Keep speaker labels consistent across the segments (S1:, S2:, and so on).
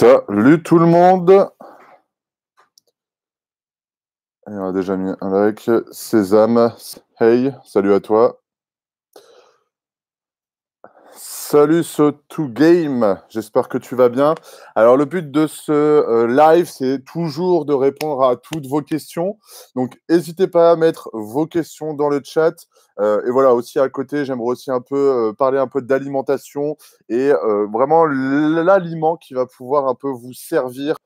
S1: Salut tout le monde. Et on a déjà mis un like. Sésame, hey, salut à toi. Salut ce to game, j'espère que tu vas bien. Alors le but de ce euh, live, c'est toujours de répondre à toutes vos questions. Donc n'hésitez pas à mettre vos questions dans le chat. Euh, et voilà, aussi à côté, j'aimerais aussi un peu euh, parler un peu d'alimentation et vraiment l'aliment qui va pouvoir un peu vous servir.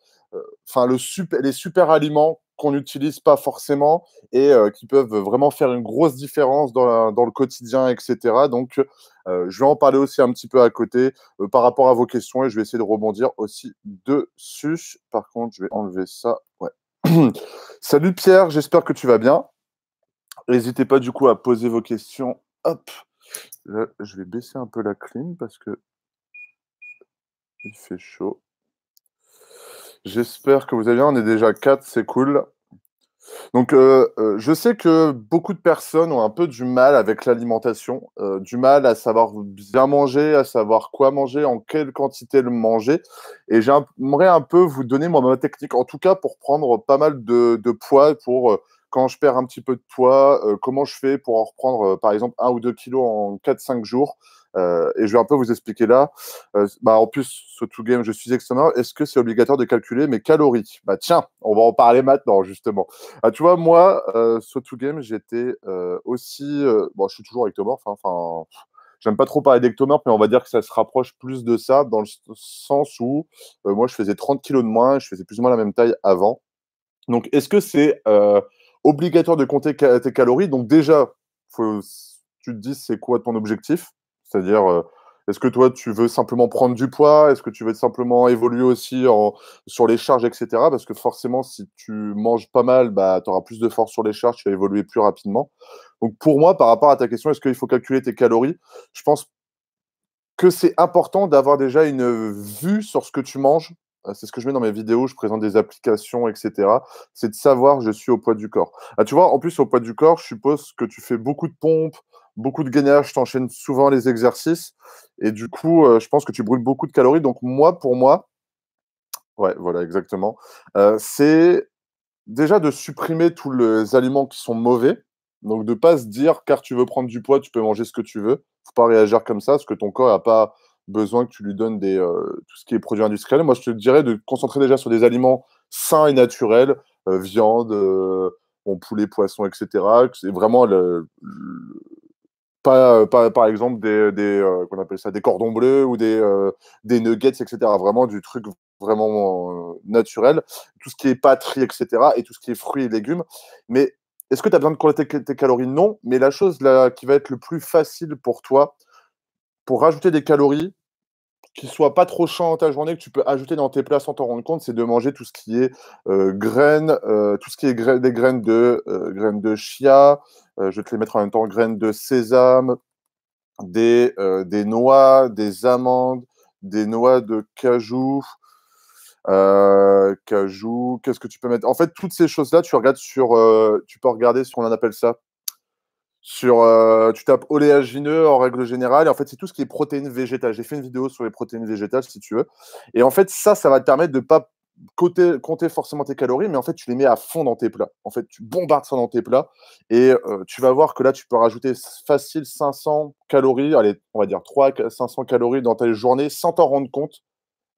S1: Enfin, le super, les super aliments qu'on n'utilise pas forcément et qui peuvent vraiment faire une grosse différence dans, dans le quotidien, etc. Donc, je vais en parler aussi un petit peu à côté par rapport à vos questions et je vais essayer de rebondir aussi dessus. Par contre, je vais enlever ça. Ouais. Salut Pierre, j'espère que tu vas bien. N'hésitez pas du coup à poser vos questions. Hop, je vais baisser un peu la clim parce que il fait chaud. J'espère que vous allez bien. On est déjà 4, c'est cool. Donc, euh, euh, je sais que beaucoup de personnes ont un peu du mal avec l'alimentation, euh, du mal à savoir bien manger, à savoir quoi manger, en quelle quantité le manger. Et j'aimerais un peu vous donner moi, ma technique, en tout cas pour prendre pas mal de, de poids, pour quand je perds un petit peu de poids, comment je fais pour en reprendre par exemple un ou deux kilos en 4-5 jours. Euh, et je vais un peu vous expliquer là. Euh, bah, en plus, ce to game, je suis extérieur. Est-ce que c'est obligatoire de calculer mes calories? Bah tiens, on va en parler maintenant justement. Ah, tu vois, moi, euh, ce to game, j'étais euh, aussi. bon, je suis toujours ectomorphe. Hein, enfin, j'aime pas trop parler d'ectomorphe, mais on va dire que ça se rapproche plus de ça dans le sens où moi, je faisais 30 kilos de moins, je faisais plus ou moins la même taille avant. Donc, est-ce que c'est obligatoire de compter tes calories Donc déjà, faut, tu te dis c'est quoi ton objectif? C'est-à-dire, euh, est-ce que toi, tu veux simplement prendre du poids? Est-ce que tu veux simplement évoluer aussi sur les charges, etc. Parce que forcément, si tu manges pas mal, bah, tu auras plus de force sur les charges, tu vas évoluer plus rapidement. Donc pour moi, par rapport à ta question, est-ce qu'il faut calculer tes calories? Je pense que c'est important d'avoir déjà une vue sur ce que tu manges. Euh, c'est ce que je mets dans mes vidéos, je présente des applications, etc. C'est de savoir je suis au poids du corps. Ah, tu vois, en plus, au poids du corps, je suppose que tu fais beaucoup de pompes, beaucoup de gainage, tu enchaînes souvent les exercices. Et du coup, euh, je pense que tu brûles beaucoup de calories. Donc, moi, pour moi, ouais, voilà, exactement. Euh, c'est déjà de supprimer tous les aliments qui sont mauvais. Donc, de pas se dire, car tu veux prendre du poids, tu peux manger ce que tu veux. faut pas réagir comme ça, parce que ton corps n'a pas besoin que tu lui donnes des, euh, tout ce qui est produit industriel. Moi, je te dirais de concentrer déjà sur des aliments sains et naturels, viande, poulet, poisson, etc. C'est vraiment pas, par exemple des, euh, appelle ça des cordons bleus ou des, euh, des nuggets, etc. Vraiment du truc vraiment euh, naturel. Tout ce qui est pâterie, etc. Et tout ce qui est fruits et légumes. Mais est-ce que tu as besoin de compter tes, calories? Non. Mais la chose là, qui va être le plus facile pour toi, pour rajouter des calories, qui soient pas trop chiant dans ta journée, que tu peux ajouter dans tes plats sans t'en rendre compte, c'est de manger tout ce qui est graines, tout ce qui est des graines de, graines de chia, euh, je vais te les mettre en même temps graines de sésame, des, euh, noix, des amandes, des noix de cajou. Euh, cajou, qu'est-ce que tu peux mettre? En fait, toutes ces choses-là, tu regardes sur, tu peux regarder sur, on appelle ça, sur, tu tapes oléagineux en règle générale, et en fait, c'est tout ce qui est protéines végétales. J'ai fait une vidéo sur les protéines végétales, si tu veux. Et en fait, ça, ça va te permettre de pas compter, forcément tes calories, mais en fait, tu les mets à fond dans tes plats. En fait, tu bombardes ça dans tes plats et euh, tu vas voir que là, tu peux rajouter facile 500 calories, allez, on va dire 3 500 calories dans ta journée sans t'en rendre compte.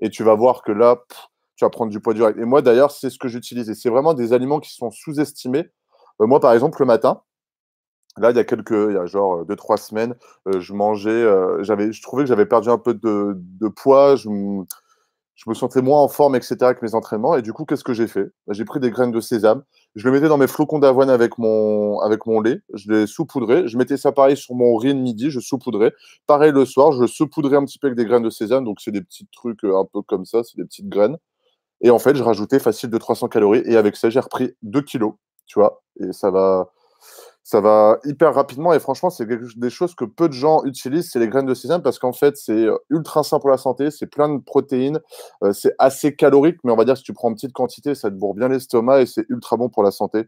S1: Et tu vas voir que là, tu vas prendre du poids direct. Et moi, d'ailleurs, c'est ce que j'utilise. Et c'est vraiment des aliments qui sont sous-estimés. Euh, moi, par exemple, le matin, Là, il y a quelques, il y a genre deux, trois semaines, euh, je mangeais, j'avais, je trouvais que j'avais perdu un peu de, poids. Je, je me sentais moins en forme, etc. avec mes entraînements. Et du coup, qu'est-ce que j'ai fait? Bah, J'ai pris des graines de sésame, je le mettais dans mes flocons d'avoine avec mon, avec mon lait, je les saupoudrais, je mettais ça pareil sur mon riz de midi, je saupoudrais. Pareil le soir, je saupoudrais un petit peu avec des graines de sésame, donc c'est des petits trucs euh, un peu comme ça, c'est des petites graines. Et en fait, je rajoutais facile de 300 calories, et avec ça, j'ai repris 2 kilos, tu vois, et ça va, ça va hyper rapidement et franchement, c'est des choses que peu de gens utilisent, c'est les graines de sésame parce qu'en fait, c'est euh, ultra sain pour la santé, c'est plein de protéines, euh, c'est assez calorique, mais on va dire si tu prends en petite quantité, ça te bourre bien l'estomac et c'est ultra bon pour la santé.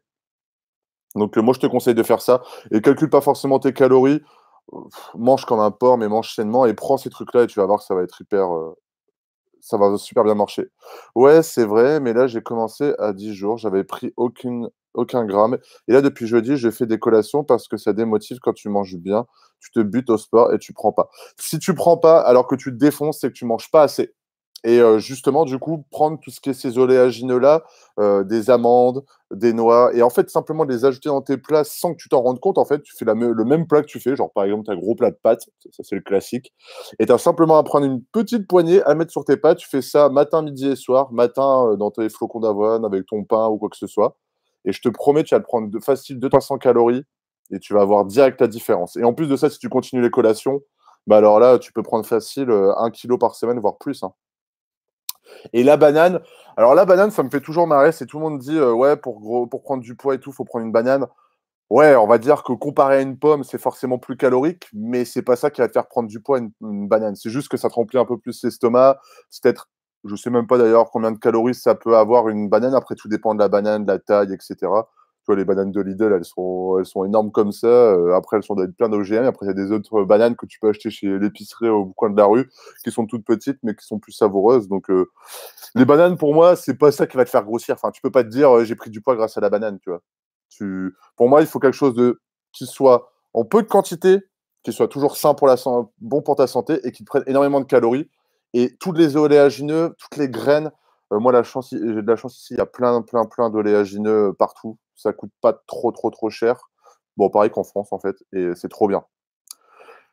S1: Donc euh, moi, je te conseille de faire ça et calcule pas forcément tes calories, mange comme un porc, mais mange sainement et prends ces trucs-là et tu vas voir que ça va être hyper, ça va super bien marcher. Ouais, c'est vrai, mais là, j'ai commencé à 10 jours, j'avais pris aucune, aucun gramme. Et là, depuis jeudi, je fais des collations parce que ça démotive quand tu manges bien. Tu te butes au sport et tu prends pas. Si tu prends pas alors que tu te défonces, c'est que tu manges pas assez. Et justement, du coup, prendre tout ce qui est ces oléagineux-là, des amandes, des noix, et en fait, simplement les ajouter dans tes plats sans que tu t'en rendes compte. En fait, tu fais le même plat que tu fais, genre par exemple, tu as un gros plat de pâtes, ça c'est le classique, et tu as simplement à prendre une petite poignée, à mettre sur tes pâtes. Tu fais ça matin, midi et soir, matin dans tes flocons d'avoine, avec ton pain ou quoi que ce soit. Et je te promets, tu vas prendre de, facile 200-300 calories et tu vas voir direct la différence. Et en plus de ça, si tu continues les collations, bah alors là, tu peux prendre facile 1 kg par semaine, voire plus. Hein. Et la banane, alors la banane, ça me fait toujours marrer. C'est tout le monde dit, euh, ouais, pour, pour prendre du poids et tout, faut prendre une banane. Ouais, on va dire que comparé à une pomme, c'est forcément plus calorique, mais c'est pas ça qui va te faire prendre du poids, une, banane. C'est juste que ça te remplit un peu plus l'estomac. C'est peut-être, je sais même pas d'ailleurs combien de calories ça peut avoir une banane. Après, tout dépend de la banane, de la taille, etc les bananes de Lidl, elles sont, elles sont énormes comme ça. Euh, après, elles sont plein d'OGM. Après, il y a des autres bananes que tu peux acheter chez l'épicerie au coin de la rue, qui sont toutes petites, mais qui sont plus savoureuses. Donc, euh, les bananes, pour moi, c'est pas ça qui va te faire grossir. Enfin, tu peux pas te dire, euh, j'ai pris du poids grâce à la banane, tu vois. Tu... Pour moi, il faut quelque chose de qui soit en peu de quantité, qui soit toujours sain pour la bon pour ta santé et qui prenne énormément de calories. Et tous les oléagineux, toutes les graines, moi, la chance, j'ai de la chance ici, il y a plein, plein, plein d'oléagineux partout ça coûte pas trop, trop, trop cher. Bon, pareil qu'en France, en fait, et c'est trop bien.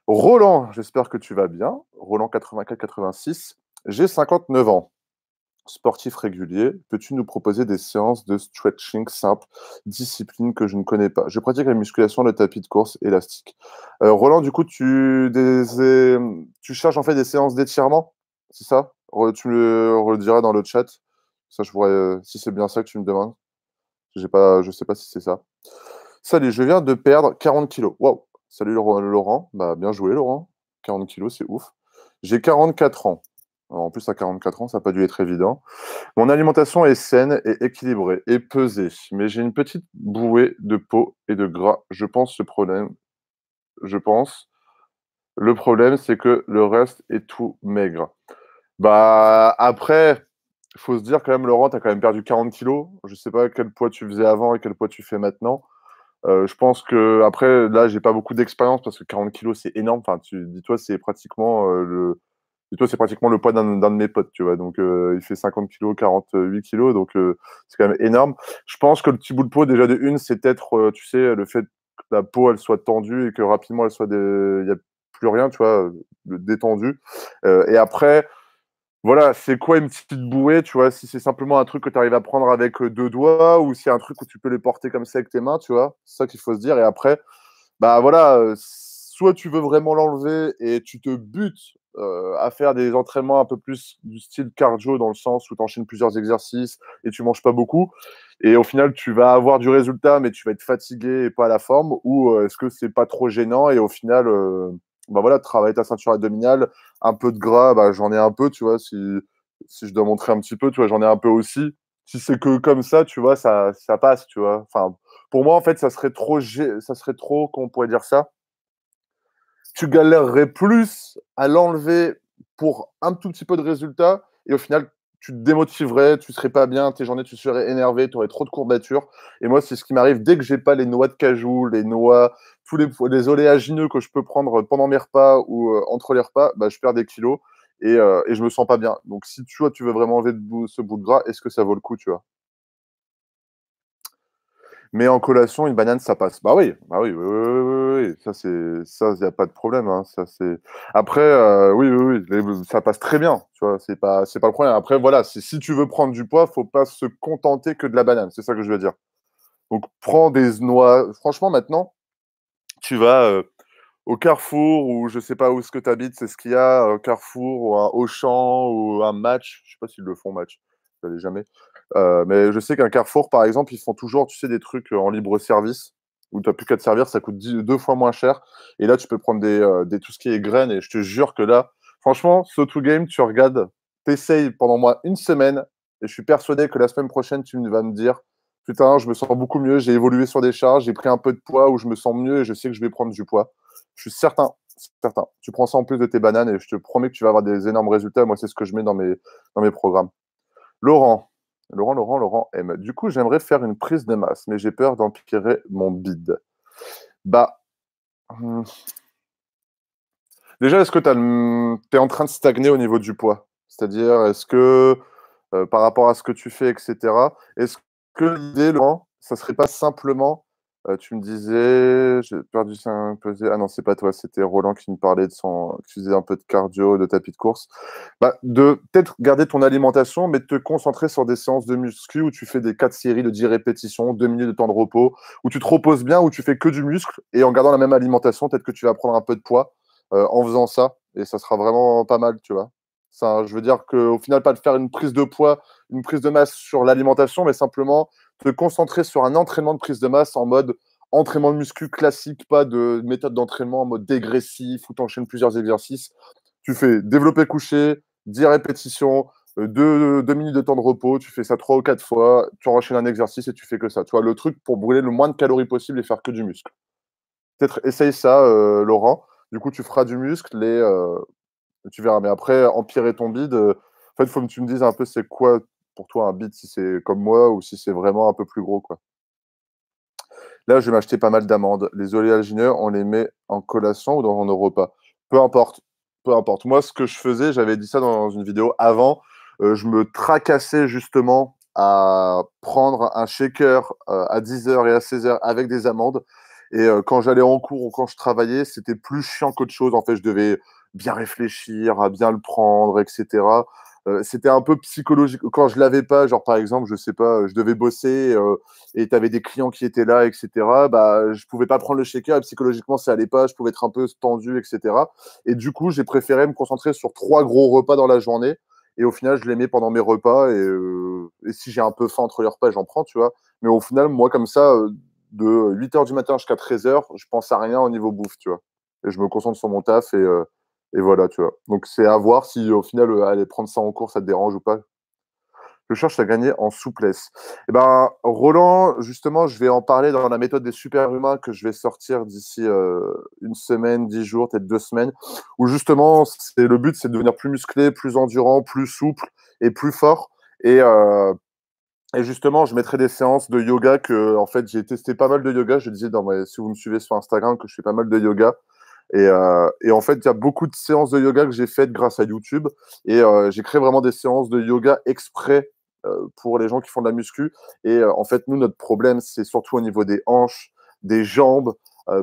S1: Roland, j'espère que tu vas bien. Roland 84-86. J'ai 59 ans. Sportif régulier, peux-tu nous proposer des séances de stretching simple, discipline que je ne connais pas? Je pratique la musculation, le tapis de course élastique. Euh, Roland, du coup, tu, tu cherches en fait des séances d'étirement? C'est ça? Tu le rediras dans le chat. Ça, je pourrais, si c'est bien ça que tu me demandes. J'ai pas, je sais pas si c'est ça. Salut, je viens de perdre 40 kilos. Waouh. Salut Laurent. Bah, bien joué Laurent. 40 kilos, c'est ouf. J'ai 44 ans. En plus, à 44 ans, ça n'a pas dû être évident. Mon alimentation est saine et équilibrée et pesée, mais j'ai une petite bouée de peau et de gras. Je pense le problème. Je pense. Le problème, c'est que le reste est tout maigre. Bah après, il faut se dire quand même, Laurent, tu as quand même perdu 40 kilos. Je sais pas quel poids tu faisais avant et quel poids tu fais maintenant. Euh, je pense que après, là, j'ai pas beaucoup d'expérience parce que 40 kilos, c'est énorme. Enfin, dis-toi, c'est pratiquement euh, le. Dis-toi, c'est pratiquement le poids d'un de mes potes, tu vois. Donc, euh, il fait 50 kilos, 48 kilos, donc c'est quand même énorme. Je pense que le petit bout de peau, déjà de une, c'est peut-être, tu sais, le fait que la peau, elle soit tendue et que rapidement, elle soit, il n'y a plus rien, tu vois, détendue. et après, voilà, c'est quoi une petite bouée, tu vois, si c'est simplement un truc que tu arrives à prendre avec deux doigts ou si c'est un truc où tu peux les porter comme ça avec tes mains, tu vois, c'est ça qu'il faut se dire. Et après, bah voilà, soit tu veux vraiment l'enlever et tu te butes à faire des entraînements un peu plus du style cardio dans le sens où tu enchaînes plusieurs exercices et tu manges pas beaucoup. Et au final, tu vas avoir du résultat, mais tu vas être fatigué et pas à la forme. Ou est-ce que c'est pas trop gênant et au final, bah voilà, travailler ta ceinture abdominale, un peu de gras, bah, j'en ai un peu, tu vois, si, si je dois montrer un petit peu, tu vois, j'en ai un peu aussi. Si c'est que comme ça, tu vois, ça, ça passe, tu vois. Enfin, pour moi, en fait, ça serait trop, ça serait trop, comment on pourrait dire ça? Tu galérerais plus à l'enlever pour un tout petit peu de résultat et au final, tu te démotiverais, tu serais pas bien, tes journées, tu serais énervé, tu aurais trop de courbatures. Et moi, c'est ce qui m'arrive dès que j'ai pas les noix de cajou, les noix, tous les, les oléagineux que je peux prendre pendant mes repas ou euh, entre les repas, bah, je perds des kilos et, euh, et je me sens pas bien. Donc, si tu vois, tu veux vraiment enlever ce bout de gras, est-ce que ça vaut le coup, tu vois? Mais en collation, une banane, ça passe. Bah oui, bah oui, oui, oui, oui, ça c'est ça, n'y a pas de problème. Hein. Ça c'est. Après, euh, oui, oui, oui, ça passe très bien. Tu vois, c'est pas, c'est pas le problème. Après, voilà, si tu veux prendre du poids, faut pas se contenter que de la banane. C'est ça que je veux dire. Donc, prends des noix. Franchement, maintenant, tu vas euh, au Carrefour ou je sais pas où est-ce que tu habites, c'est ce qu'il y a, au Carrefour ou un Auchan ou un match. Je sais pas s'ils le font match. Je jamais. Euh, mais je sais qu'un Carrefour, par exemple, ils font toujours, tu sais, des trucs euh, en libre service où tu n'as plus qu'à te servir, ça coûte deux fois moins cher. Et là, tu peux prendre des, euh, des, tout ce qui est graines. Et je te jure que là, franchement, ce to game, tu regardes, t'essayes pendant moi une semaine. Et je suis persuadé que la semaine prochaine, tu vas me dire Putain, je me sens beaucoup mieux, j'ai évolué sur des charges, j'ai pris un peu de poids, ou je me sens mieux et je sais que je vais prendre du poids. Je suis certain. certain. Tu prends ça en plus de tes bananes et je te promets que tu vas avoir des énormes résultats. Moi, c'est ce que je mets dans mes, dans mes programmes. Laurent, Laurent, Laurent, Laurent M. Du coup, j'aimerais faire une prise de masse, mais j'ai peur d'empirer mon bide. Bah. Hmm. Déjà, est-ce que tu es en train de stagner au niveau du poids? C'est-à-dire, est-ce que euh, par rapport à ce que tu fais, etc., est-ce que l'idée, Laurent, ça serait pas simplement euh, tu me disais, j'ai perdu 5 pesées. Ah non, c'est pas toi, c'était Roland qui me parlait de son. Tu faisais un peu de cardio, de tapis de course. Bah, de peut-être garder ton alimentation, mais de te concentrer sur des séances de muscu où tu fais des 4 séries de 10 répétitions, 2 minutes de temps de repos, où tu te reposes bien, où tu fais que du muscle et en gardant la même alimentation, peut-être que tu vas prendre un peu de poids euh, en faisant ça et ça sera vraiment pas mal, tu vois. Je veux dire qu'au final, pas de faire une prise de poids, une prise de masse sur l'alimentation, mais simplement te concentrer sur un entraînement de prise de masse en mode entraînement de muscu classique, pas de méthode d'entraînement en mode dégressif où tu enchaînes plusieurs exercices. Tu fais développer coucher, 10 répétitions, 2, euh, minutes de temps de repos, tu fais ça 3 ou 4 fois, tu enchaînes un exercice et tu fais que ça. Tu vois, le truc pour brûler le moins de calories possible et faire que du muscle. Peut-être essaye ça, euh, Laurent. Du coup, tu feras du muscle et tu verras. Mais après, empirer ton bide, en fait, il faut que tu me dises un peu c'est quoi pour toi un bide, si c'est comme moi ou si c'est vraiment un peu plus gros. quoi. Là, je vais m'acheter pas mal d'amandes. Les oléagineux, on les met en collation ou dans nos repas Peu importe. Peu importe. Moi, ce que je faisais, j'avais dit ça dans une vidéo avant, euh, je me tracassais justement à prendre un shaker euh, à 10h et à 16h avec des amandes. Et euh, quand j'allais en cours ou quand je travaillais, c'était plus chiant qu'autre chose. En fait, je devais bien réfléchir, à bien le prendre, etc. Euh, c'était un peu psychologique. Quand je l'avais pas, genre par exemple, je sais pas, je devais bosser euh, et tu avais des clients qui étaient là, etc. Bah, je pouvais pas prendre le shaker et psychologiquement ça allait pas. Je pouvais être un peu tendu, etc. Et du coup, j'ai préféré me concentrer sur trois gros repas dans la journée. Et au final, je les mets pendant mes repas. Et, euh, et si j'ai un peu faim entre les repas, j'en prends, tu vois. Mais au final, moi, comme ça, de 8h du matin jusqu'à 13h, je pense à rien au niveau bouffe, tu vois. Et je me concentre sur mon taf et, et voilà, tu vois. Donc c'est à voir si au final, euh, aller prendre ça en cours, ça te dérange ou pas. Je cherche à gagner en souplesse. Eh ben, Roland, justement, je vais en parler dans la méthode des super-humains que je vais sortir d'ici euh, une semaine, dix jours, peut-être deux semaines, où justement, c'est le but, c'est de devenir plus musclé, plus endurant, plus souple et plus fort. Et, euh, et justement, je mettrai des séances de yoga que, en fait, j'ai testé pas mal de yoga. Je disais, dans si vous me suivez sur Instagram, que je fais pas mal de yoga. Euh, et, en fait, il y a beaucoup de séances de yoga que j'ai faites grâce à YouTube. Et euh, j'ai créé vraiment des séances de yoga exprès euh, pour les gens qui font de la muscu. Et en fait, nous, notre problème, c'est surtout au niveau des hanches, des jambes,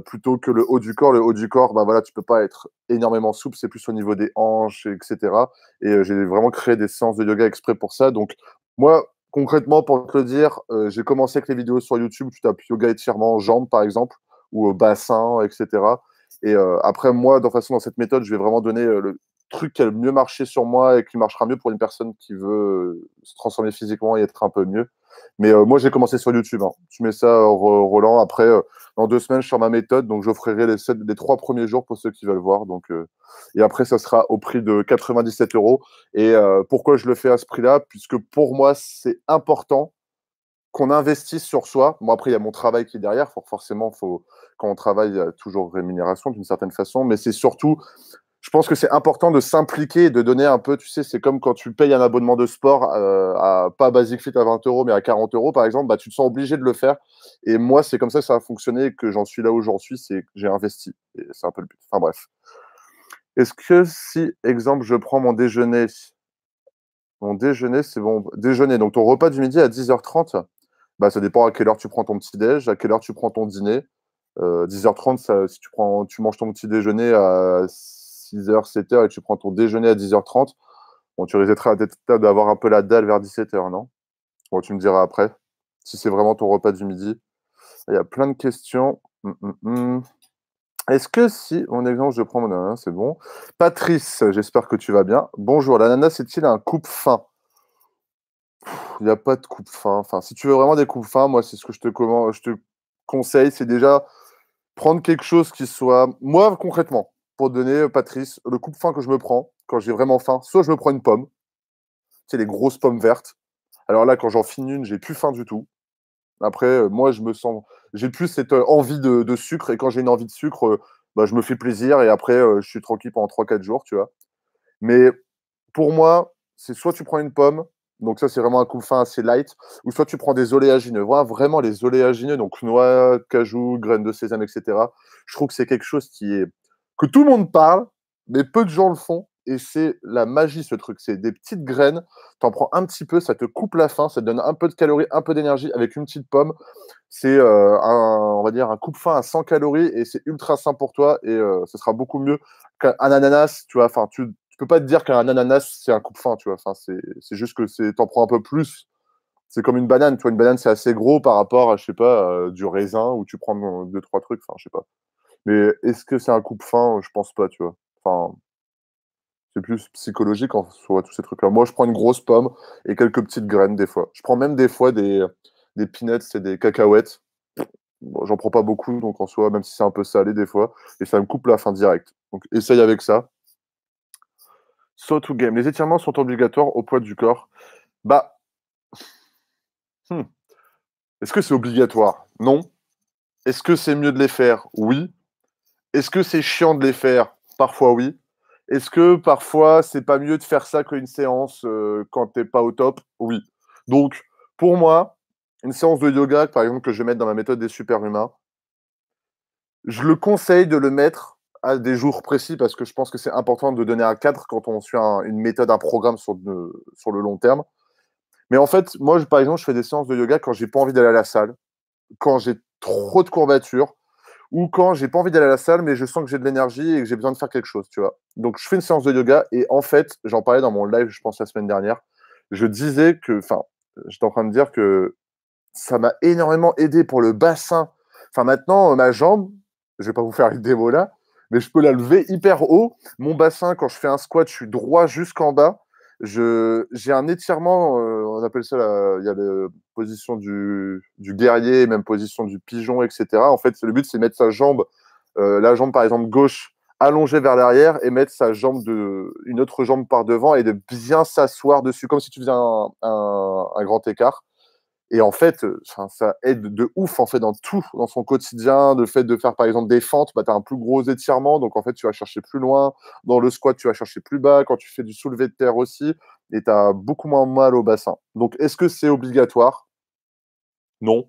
S1: plutôt que le haut du corps. Le haut du corps, ben voilà, tu peux pas être énormément souple, c'est plus au niveau des hanches, etc. Et j'ai vraiment créé des séances de yoga exprès pour ça. Donc, moi, concrètement, pour te le dire, j'ai commencé avec les vidéos sur YouTube. Tu tapes yoga étirement jambes, par exemple, ou bassin, etc. Et euh, après, moi, de façon, dans cette méthode, je vais vraiment donner euh, le truc qui a le mieux marché sur moi et qui marchera mieux pour une personne qui veut euh, se transformer physiquement et être un peu mieux. Mais moi, j'ai commencé sur YouTube. Hein. Tu mets ça, Roland. Après, dans deux semaines, je sors ma méthode. Donc, j'offrirai les, les trois premiers jours pour ceux qui veulent voir. Donc, et après, ça sera au prix de 97 euros. Et pourquoi je le fais à ce prix-là? Puisque pour moi, c'est important qu'on investisse sur soi. Bon, après, il y a mon travail qui est derrière. Forcément, faut, quand on travaille, il y a toujours rémunération d'une certaine façon. Mais c'est surtout, je pense que c'est important de s'impliquer de donner un peu, tu sais, c'est comme quand tu payes un abonnement de sport, euh, à, pas Basic Fit à 20 euros, mais à 40 euros, par exemple, bah, tu te sens obligé de le faire. Et moi, c'est comme ça que ça a fonctionné et que j'en suis là suis, c'est que j'ai investi. C'est un peu le but. Enfin, bref. Est-ce que si, exemple, je prends mon déjeuner, mon déjeuner, c'est bon, déjeuner, donc ton repas du midi à 10h30, bah, ça dépend à quelle heure tu prends ton petit déj, à quelle heure tu prends ton dîner. 10h30, euh, si tu, prends, tu manges ton petit déjeuner à 6h, 7h et tu prends ton déjeuner à 10h30, bon, tu risquerais d'avoir un peu la dalle vers 17h, non? Bon, Tu me diras après, si c'est vraiment ton repas du midi. Il y a plein de questions. Hum, hum, hum. Est-ce que si, mon exemple, je prends mon ananas, c'est bon? Patrice, j'espère que tu vas bien. Bonjour, l'ananas est-il un coupe fin il n'y a pas de coupe fin. Enfin, si tu veux vraiment des coupes fins, moi, c'est ce que je te, je te conseille, c'est déjà prendre quelque chose qui soit. Moi, concrètement, pour donner, euh, Patrice, le coupe fin que je me prends quand j'ai vraiment faim, soit je me prends une pomme, sais, les grosses pommes vertes. Alors là, quand j'en finis une, j'ai plus faim du tout. Après, euh, moi, je me sens. J'ai plus cette euh, envie de, sucre, et quand j'ai une envie de sucre, bah, je me fais plaisir et après, je suis tranquille pendant 3-4 jours, tu vois. Mais pour moi, c'est soit tu prends une pomme, donc ça, c'est vraiment un coup fin assez light, ou soit tu prends des oléagineux. Vraiment les oléagineux, donc noix, cajou, graines de sésame, etc. Je trouve que c'est quelque chose qui est que tout le monde parle, mais peu de gens le font. Et c'est la magie, ce truc. C'est des petites graines. Tu en prends un petit peu, ça te coupe la faim, ça te donne un peu de calories, un peu d'énergie avec une petite pomme. C'est euh, un, on va dire, un coupe-faim à 100 calories et c'est ultra sain pour toi et euh, ce sera beaucoup mieux qu'un ananas. Tu vois, enfin, tu peux pas te dire qu'un ananas c'est un coupe-faim, tu vois. Enfin, c'est juste que t'en prends un peu plus. C'est comme une banane. Tu vois, une banane c'est assez gros par rapport à, je sais pas, euh, du raisin où tu prends deux trois trucs. Enfin, je sais pas. Mais est-ce que c'est un coupe-faim Je pense pas, tu vois. Enfin, c'est plus psychologique en soi, tous ces trucs-là. Moi, je prends une grosse pomme et quelques petites graines des fois. Je prends même des fois des, des peanuts et des cacahuètes. J'en prends pas beaucoup, donc en soi, même si c'est un peu salé des fois, et ça me coupe la faim direct. Donc essaye avec ça. So to game. Les étirements sont obligatoires au poids du corps. Bah. Hmm. Est-ce que c'est obligatoire? Non. Est-ce que c'est mieux de les faire? Oui. Est-ce que c'est chiant de les faire? Parfois oui. Est-ce que parfois c'est pas mieux de faire ça qu'une séance euh, quand t'es pas au top? Oui. Donc pour moi, une séance de yoga, par exemple, que je vais mettre dans ma méthode des super humains, je le conseille de le mettre à des jours précis parce que je pense que c'est important de donner un cadre quand on suit une méthode, un programme sur, sur le long terme. Mais en fait, moi, par exemple, je fais des séances de yoga quand j'ai pas envie d'aller à la salle, quand j'ai trop de courbatures, ou quand j'ai pas envie d'aller à la salle, mais je sens que j'ai de l'énergie et que j'ai besoin de faire quelque chose, tu vois. Donc, je fais une séance de yoga et en fait, j'en parlais dans mon live, je pense, la semaine dernière. Je disais que, enfin, j'étais en train de dire que ça m'a énormément aidé pour le bassin. Enfin, maintenant, ma jambe, je vais pas vous faire une démo là, mais je peux la lever hyper haut. Mon bassin, quand je fais un squat, je suis droit jusqu'en bas. J'ai un étirement, euh, on appelle ça, il y a la position du, du, guerrier, même position du pigeon, etc. En fait, le but, c'est mettre sa jambe, euh, la jambe par exemple gauche, allongée vers l'arrière et mettre sa jambe de, une autre jambe par devant et de bien s'asseoir dessus, comme si tu faisais un, un grand écart. Et en fait, ça aide de ouf en fait dans tout, dans son quotidien. Le fait de faire par exemple des fentes, bah, tu as un plus gros étirement, donc en fait tu vas chercher plus loin. Dans le squat, tu vas chercher plus bas. Quand tu fais du soulevé de terre aussi, et tu as beaucoup moins mal au bassin. Donc est-ce que c'est obligatoire? Non.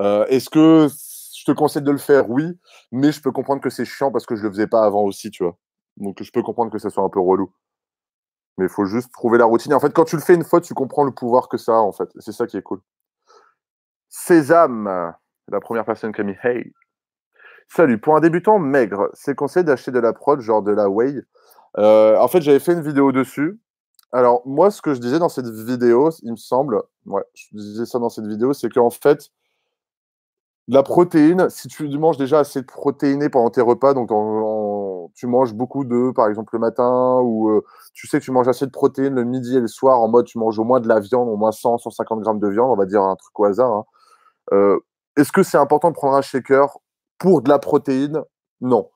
S1: Euh, est-ce que je te conseille de le faire? Oui, mais je peux comprendre que c'est chiant parce que je le faisais pas avant aussi, tu vois. Donc je peux comprendre que ça soit un peu relou. Mais il faut juste trouver la routine. Et en fait, quand tu le fais une fois, tu comprends le pouvoir que ça a, en fait. C'est ça qui est cool. Sésame, la première personne qui a mis Hey. Salut, pour un débutant maigre, c'est conseillé d'acheter de la prod, genre de la whey? Euh, en fait, j'avais fait une vidéo dessus. Alors, moi, ce que je disais dans cette vidéo, il me semble, ouais, je disais ça dans cette vidéo, c'est qu'en fait, la protéine, si tu manges déjà assez de protéines pendant tes repas, donc tu manges beaucoup de, par exemple, le matin, ou euh, tu sais que tu manges assez de protéines le midi et le soir, en mode tu manges au moins de la viande, au moins 100, 150 grammes de viande, on va dire un truc au hasard. Hein. Euh, est-ce que c'est important de prendre un shaker pour de la protéine? Non.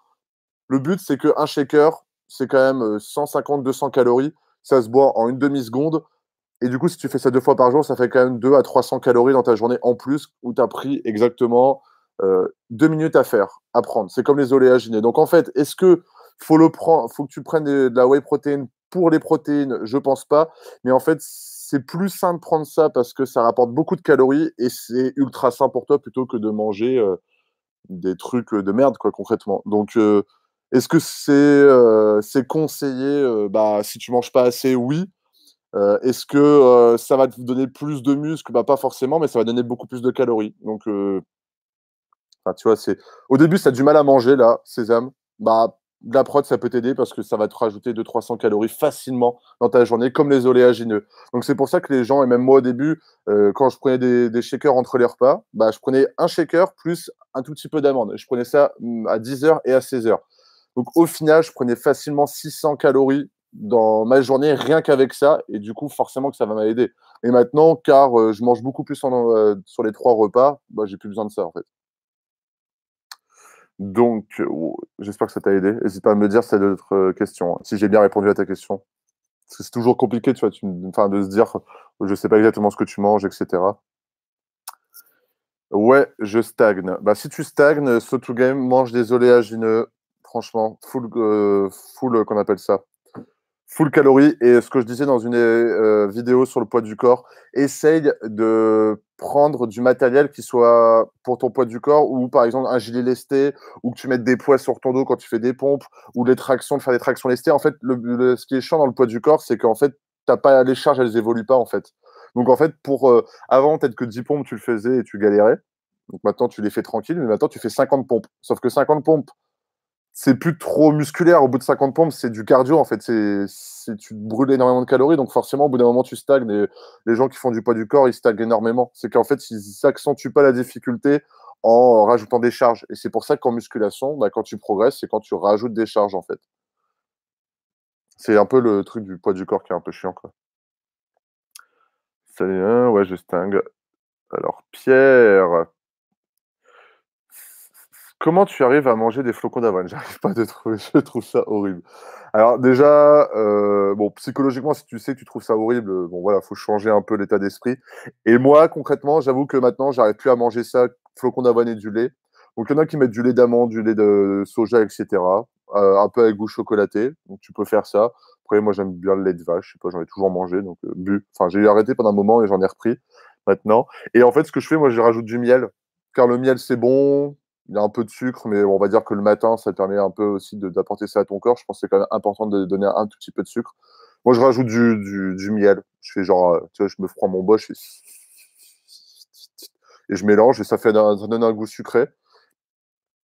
S1: Le but, c'est qu'un shaker, c'est quand même 150-200 euh, calories. Ça se boit en une demi-seconde. Et du coup, si tu fais ça deux fois par jour, ça fait quand même 2 à 300 calories dans ta journée en plus, où tu as pris exactement euh, deux minutes à faire, à prendre. C'est comme les oléagineux. Donc en fait, est-ce que faut que tu prennes de, la whey protein pour les protéines? Je pense pas. Mais en fait, c'est plus sain de prendre ça parce que ça rapporte beaucoup de calories et c'est ultra sain pour toi plutôt que de manger euh, des trucs de merde, quoi, concrètement. Donc, euh, est-ce que c'est euh, conseillé bah, Si tu manges pas assez, oui. est-ce que ça va te donner plus de muscles? Bah, Pas forcément, mais ça va donner beaucoup plus de calories. Donc, tu vois, c'est au début, ça a du mal à manger, là, sésame. Bah, de la prod, ça peut t'aider parce que ça va te rajouter 200-300 calories facilement dans ta journée, comme les oléagineux. Donc c'est pour ça que les gens, et même moi au début, euh, quand je prenais des, shakers entre les repas, bah, je prenais un shaker plus un tout petit peu d'amande. Je prenais ça mm, à 10h et à 16h. Donc au final, je prenais facilement 600 calories dans ma journée rien qu'avec ça. Et du coup, forcément que ça va m'aider. Et maintenant, car euh, je mange beaucoup plus euh, sur les trois repas, bah, j'ai plus besoin de ça en fait. Donc, oh, j'espère que ça t'a aidé. N'hésite pas à me dire si tu d'autres euh, questions, hein. si j'ai bien répondu à ta question. Parce que c'est toujours compliqué, tu vois, de se dire, je ne sais pas exactement ce que tu manges, etc. Ouais, je stagne. Bah, si tu stagnes, game mange des oléagineux. franchement. Full, euh, full, euh, qu'on appelle ça Full calories. Et ce que je disais dans une euh, vidéo sur le poids du corps, essaye de prendre du matériel qui soit pour ton poids du corps, ou par exemple un gilet lesté, ou que tu mettes des poids sur ton dos quand tu fais des pompes, ou des tractions, de faire des tractions lestées. En fait, le, ce qui est chiant dans le poids du corps, c'est qu'en fait, t'as pas les charges, elles évoluent pas en fait. Donc en fait, pour avant, peut-être que 10 pompes, tu le faisais et tu galérais. Donc maintenant, tu les fais tranquille, mais maintenant, tu fais 50 pompes. Sauf que 50 pompes, c'est plus trop musculaire. Au bout de 50 pompes, c'est du cardio, en fait. C'est, tu brûles énormément de calories, donc forcément, au bout d'un moment, tu stagnes. Les gens qui font du poids du corps, ils stagnent énormément. C'est qu'en fait, ils s'accentuent pas la difficulté en rajoutant des charges. Et c'est pour ça qu'en musculation, bah, quand tu progresses, c'est quand tu rajoutes des charges, en fait. C'est un peu le truc du poids du corps qui est un peu chiant. Salut, hein, ouais, je stingue. Alors, Pierre, Comment tu arrives à manger des flocons d'avoine? J'arrive pas à trouver, je trouve ça horrible. Alors déjà, euh, bon, psychologiquement, si tu sais que tu trouves ça horrible, bon voilà, faut changer un peu l'état d'esprit. Et moi, concrètement, j'avoue que maintenant, j'arrive plus à manger ça, flocons d'avoine et du lait. Donc il y en a qui mettent du lait d'amande, du lait de soja, etc. Euh, un peu avec goût chocolaté. Donc tu peux faire ça. Après, moi, j'aime bien le lait de vache. Je sais pas, j'en ai toujours mangé, donc euh, bu. Enfin, j'ai arrêté pendant un moment et j'en ai repris maintenant. Et en fait, ce que je fais, moi, je rajoute du miel, car le miel, c'est bon il a un peu de sucre, mais on va dire que le matin, ça permet un peu aussi d'apporter ça à ton corps. Je pense que c'est quand même important de donner un tout petit peu de sucre. Moi, je rajoute du, miel. Je fais genre, euh, tu vois, je me prends mon bol, et je mélange et ça, fait ça donne un goût sucré.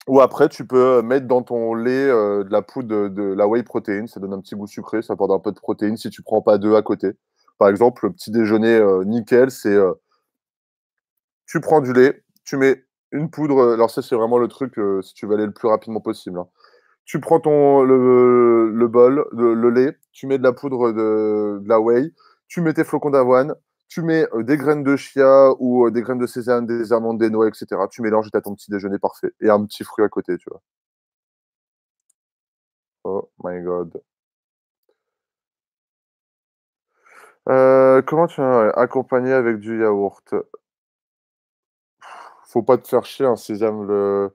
S1: Ou après, tu peux mettre dans ton lait euh, de la poudre de, la whey protein. Ça donne un petit goût sucré, ça apporte un peu de protéines si tu prends pas deux à côté. Par exemple, le petit déjeuner euh, nickel, c'est tu prends du lait, tu mets une poudre, alors ça c'est vraiment le truc euh, si tu veux aller le plus rapidement possible. Hein. Tu prends ton le, le bol, le, lait, tu mets de la poudre de, la whey, tu mets tes flocons d'avoine, tu mets euh, des graines de chia ou euh, des graines de sésame, des amandes, des noix, etc. Tu mélanges et tu as ton petit déjeuner parfait. Et un petit fruit à côté, tu vois. Oh my god. comment tu as accompagné avec du yaourt? Faut pas te faire chier, hein, Sésame, le,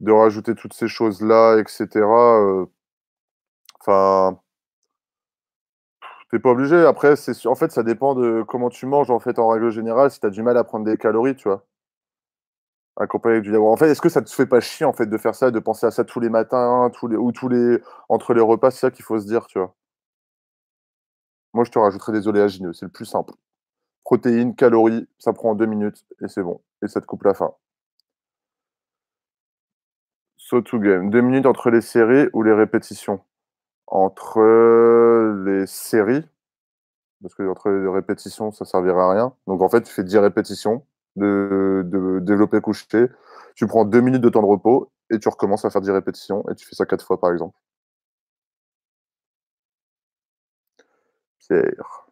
S1: de rajouter toutes ces choses-là, etc. Euh, enfin, t'es pas obligé. Après, c'est en fait, ça dépend de comment tu manges. En fait, en règle générale, si tu du mal à prendre des calories, tu vois. Accompagné du. En fait, est-ce que ça te fait pas chier en fait de faire ça, de penser à ça tous les matins, tous les ou tous les entre les repas, c'est ça qu'il faut se dire, tu vois? Moi, je te rajouterai des oléagineux, c'est le plus simple. Protéines, calories, ça prend deux minutes et c'est bon et ça te coupe la fin. So to game. Deux minutes entre les séries ou les répétitions? Entre les séries, parce que entre les répétitions, ça servira à rien. Donc en fait, tu fais 10 répétitions de, de développer couché. Tu prends deux minutes de temps de repos et tu recommences à faire 10 répétitions et tu fais ça quatre fois par exemple. Pierre.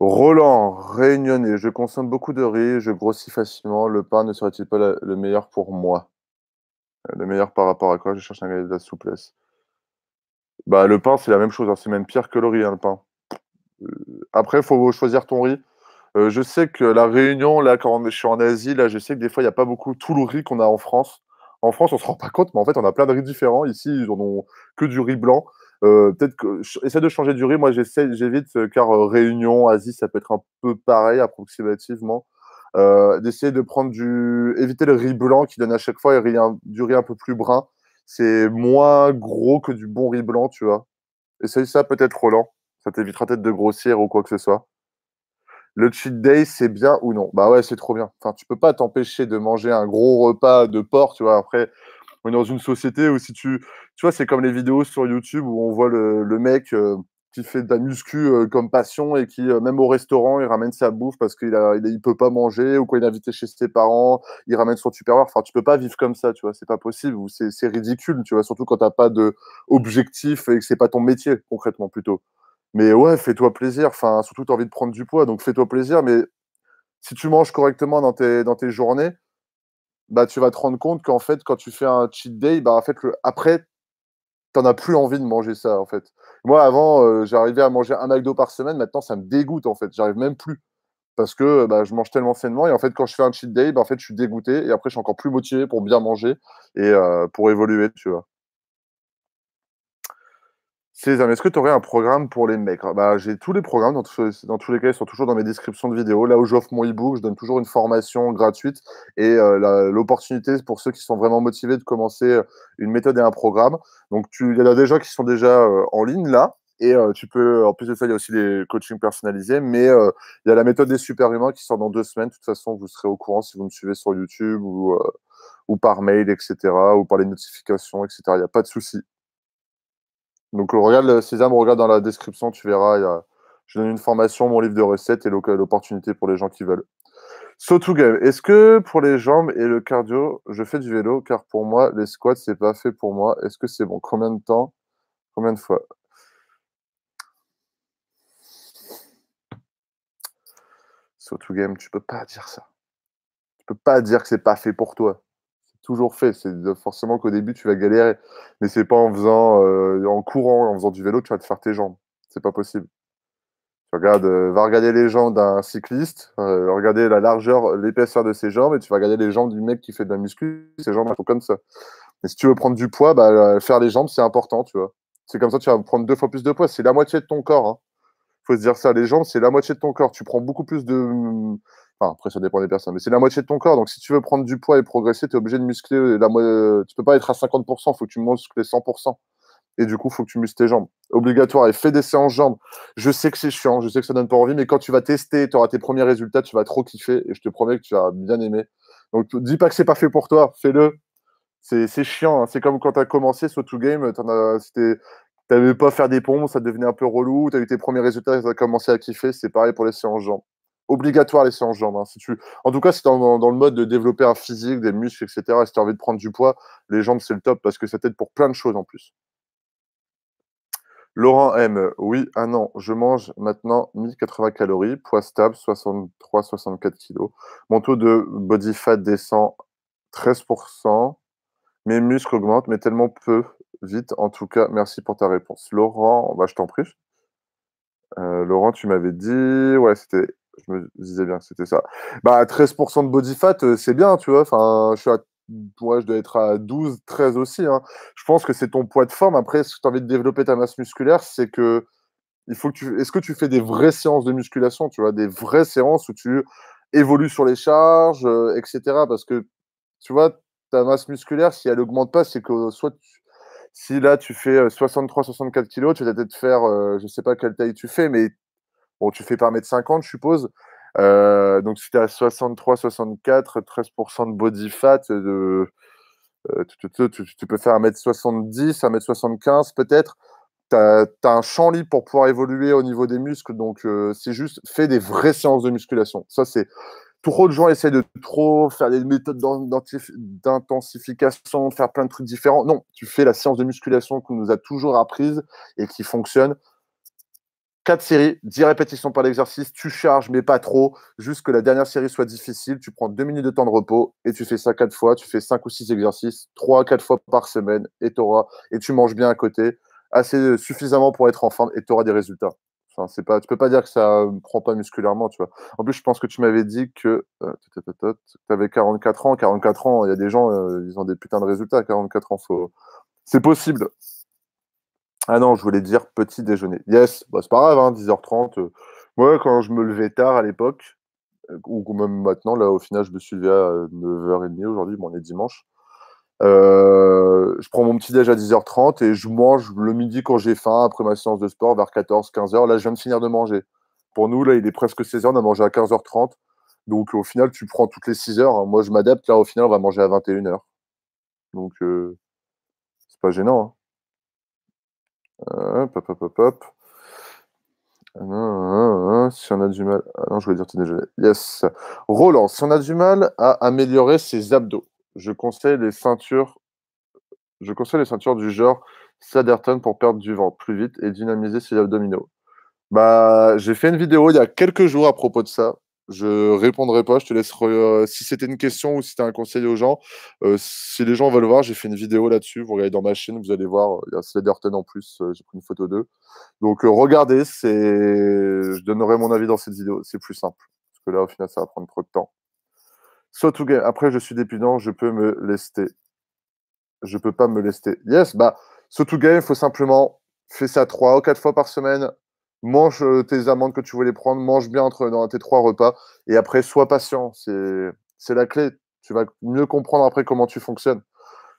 S1: Roland, réunionnais, je consomme beaucoup de riz, je grossis facilement. Le pain ne serait-il pas le meilleur pour moi? Euh, Le meilleur par rapport à quoi? Je cherche un gagner de la souplesse. Bah, le pain, c'est la même chose, hein, c'est même pire que le riz, hein, le pain. Euh, après, il faut choisir ton riz. Euh, je sais que la Réunion, là, quand je suis en Asie, là, je sais que des fois, il n'y a pas beaucoup tout le riz qu'on a en France. En France, on ne se rend pas compte, mais en fait, on a plein de riz différents. Ici, ils n'en ont que du riz blanc. Euh, peut-être que essaie de changer du riz. Moi, j'essaie, j'évite euh, car euh, Réunion, Asie, ça peut être un peu pareil approximativement. d'essayer de prendre du, éviter le riz blanc qui donne à chaque fois riz, du riz un peu plus brun. C'est moins gros que du bon riz blanc, tu vois. Essaye ça peut-être Roland. Ça t'évitera peut-être de grossir ou quoi que ce soit. Le cheat day, c'est bien ou non? Bah ouais, c'est trop bien. Enfin, tu peux pas t'empêcher de manger un gros repas de porc, tu vois. Après, on est dans une société où si tu, tu vois, c'est comme les vidéos sur YouTube où on voit le, le mec euh, qui fait de la muscu euh, comme passion et qui, euh, même au restaurant, il ramène sa bouffe parce qu'il a, il, peut pas manger ou quoi, il est invité chez ses parents, il ramène son supérieur. Enfin, tu peux pas vivre comme ça, tu vois, c'est pas possible c'est, ridicule, tu vois, surtout quand t'as pas de objectif et que c'est pas ton métier concrètement plutôt. Mais ouais, fais-toi plaisir. Enfin, surtout, tu as envie de prendre du poids, donc fais-toi plaisir. Mais si tu manges correctement dans tes, dans tes journées, bah, tu vas te rendre compte qu'en fait, quand tu fais un cheat day, bah, en fait, le, après, t'en as plus envie de manger ça, en fait. Moi, avant, euh, j'arrivais à manger un McDo par semaine. Maintenant, ça me dégoûte, en fait. J'arrive même plus. parce que bah, je mange tellement sainement. Et en fait, quand je fais un cheat day, bah, en fait, je suis dégoûté. Et après, je suis encore plus motivé pour bien manger et euh, pour évoluer, tu vois. César, est-ce que tu aurais un programme pour les mecs? Bah, J'ai tous les programmes, dans, tous les cas, ils sont toujours dans mes descriptions de vidéos. Là où j'offre mon e-book, je donne toujours une formation gratuite et euh, l'opportunité pour ceux qui sont vraiment motivés de commencer euh, une méthode et un programme. Donc, il y en a des gens qui sont déjà euh, en ligne là. Et tu peux, en plus de ça, il y a aussi les coachings personnalisés. Mais il y a la méthode des super-humains qui sort dans deux semaines. De toute façon, vous serez au courant si vous me suivez sur YouTube ou, ou par mail, etc. ou par les notifications, etc. Il n'y a pas de souci. Donc, regarde, César, regarde dans la description, tu verras. je donne une formation, mon livre de recettes et l'opportunité pour les gens qui veulent. So to game. Est-ce que pour les jambes et le cardio, je fais du vélo? Car pour moi, les squats, c'est pas fait pour moi. Est-ce que c'est bon? Combien de temps? Combien de fois? So to game, tu peux pas dire ça. Tu peux pas dire que c'est pas fait pour toi toujours fait. C'est forcément qu'au début, tu vas galérer. Mais c'est pas en faisant, euh, en courant, en faisant du vélo, tu vas te faire tes jambes. C'est pas possible. Tu regardes, euh, va regarder les jambes d'un cycliste, euh, regarder la largeur, l'épaisseur de ses jambes, et tu vas regarder les jambes du mec qui fait de la muscu, ses jambes sont comme ça. Et si tu veux prendre du poids, bah, faire les jambes, c'est important, tu vois. C'est comme ça, tu vas prendre deux fois plus de poids. C'est la moitié de ton corps. Hein. faut se dire ça. Les jambes, c'est la moitié de ton corps. Tu prends beaucoup plus de, Après, ça dépend des personnes, mais c'est la moitié de ton corps. Donc, si tu veux prendre du poids et progresser, tu es obligé de muscler la moitié. Tu peux pas être à 50%, il faut que tu muscles 100%. Et du coup, il faut que tu muscles tes jambes. Obligatoire. Et fais des séances jambes. Je sais que c'est chiant, je sais que ça donne pas envie, mais quand tu vas tester, tu auras tes premiers résultats, tu vas trop kiffer. Et je te promets que tu vas bien aimer. Donc, dis pas que c'est pas fait pour toi. Fais-le. C'est chiant. Hein. C'est comme quand tu as commencé sur Two Game, tu n'avais pas faire des pompes, ça devenait un peu relou. Tu as eu tes premiers résultats, tu as commencé à kiffer. C'est pareil pour les séances jambes obligatoire les séances jambes. Hein. En tout cas, si tu es dans, le mode de développer un physique, des muscles, etc., si tu as envie de prendre du poids, les jambes, c'est le top parce que ça t'aide pour plein de choses en plus. Laurent M. Oui, ah non, je mange maintenant 1080 calories, poids stable, 63-64 kg. Mon taux de body fat descend 13%. Mes muscles augmentent, mais tellement peu vite. En tout cas, merci pour ta réponse. Laurent, bah, je t'en prie. Euh, Laurent, tu m'avais dit, ouais, c'était je me disais bien que c'était ça. Bah, 13% de body fat, euh, c'est bien, tu vois. Enfin, je je dois être à 12, 13 aussi. Hein. Je pense que c'est ton poids de forme. Après, si tu as envie de développer ta masse musculaire, c'est que il faut que tu. Est-ce que tu fais des vraies séances de musculation, tu vois, des vraies séances où tu évolues sur les charges, euh, etc. Parce que tu vois, ta masse musculaire, si elle augmente pas, c'est que soit si là tu fais 63-64 kg, tu vas peut-être faire, euh, je sais pas quelle taille tu fais, mais Bon, tu fais par mètre 50, je suppose. Euh, donc, si tu à 63, 64, 13% de body fat, de, euh, tu, peux faire 1m70, 1m75 peut-être. Tu as, un champ libre pour pouvoir évoluer au niveau des muscles. Donc, euh, c'est juste, fais des vraies séances de musculation. Ça, c'est. Trop de gens essaient de trop faire des méthodes d'intensification, faire plein de trucs différents. Non, tu fais la séance de musculation qu'on nous a toujours apprise et qui fonctionne. 4 séries, 10 répétitions par l'exercice, tu charges, mais pas trop, juste que la dernière série soit difficile, tu prends 2 minutes de temps de repos et tu fais ça 4 fois, tu fais 5 ou 6 exercices, 3 4 fois par semaine et, auras, et tu manges bien à côté, assez suffisamment pour être en forme et tu auras des résultats. Enfin, c'est pas, tu peux pas dire que ça ne prend pas musculairement, tu vois. En plus, je pense que tu m'avais dit que euh, tu avais 44 ans. 44 ans, il y a des gens, euh, ils ont des putains de résultats à 44 ans. Faut... C'est possible. Ah non, je voulais dire petit déjeuner. Yes, bah, c'est pas grave, 10h30. Hein, euh. moi, quand je me levais tard à l'époque, euh, ou même maintenant, là, au final, je me suis levé à 9h30 aujourd'hui, bon, on est dimanche. Euh, je prends mon petit déj à 10h30 et je mange le midi quand j'ai faim, après ma séance de sport, vers 14, 15h. Là, je viens de finir de manger. Pour nous, là, il est presque 16h, on a mangé à 15h30. Donc, au final, tu prends toutes les 6 heures. Hein. Moi, je m'adapte. Là, au final, on va manger à 21h. Donc, c'est pas gênant. Hein. Hop, hop, hop, hop, Si on a du mal. Ah non, je voulais dire déjà. Yes. Roland, si on a du mal à améliorer ses abdos, je conseille les ceintures. Je conseille les ceintures du genre Saderton pour perdre du vent plus vite et dynamiser ses abdominaux. Bah, j'ai fait une vidéo il y a quelques jours à propos de ça. Je répondrai pas. Je te laisse. Euh, si c'était une question ou si c'était un conseil aux gens, euh, si les gens veulent voir, j'ai fait une vidéo là-dessus. Vous regardez dans ma chaîne, vous allez voir. Il y a Slederton en plus. Euh, j'ai pris une photo d'eux. Donc regardez. C'est. Je donnerai mon avis dans cette vidéo. C'est plus simple. Parce que là, au final, ça va prendre trop de temps. So to game. Après, je suis dépendant, je peux me lester. Je peux pas me lester. Yes, bah, so to game, il faut simplement faire ça trois ou quatre fois par semaine. Mange euh, tes amandes que tu voulais prendre, mange bien entre, dans tes trois repas. Et après, sois patient. C'est la clé. Tu vas mieux comprendre après comment tu fonctionnes.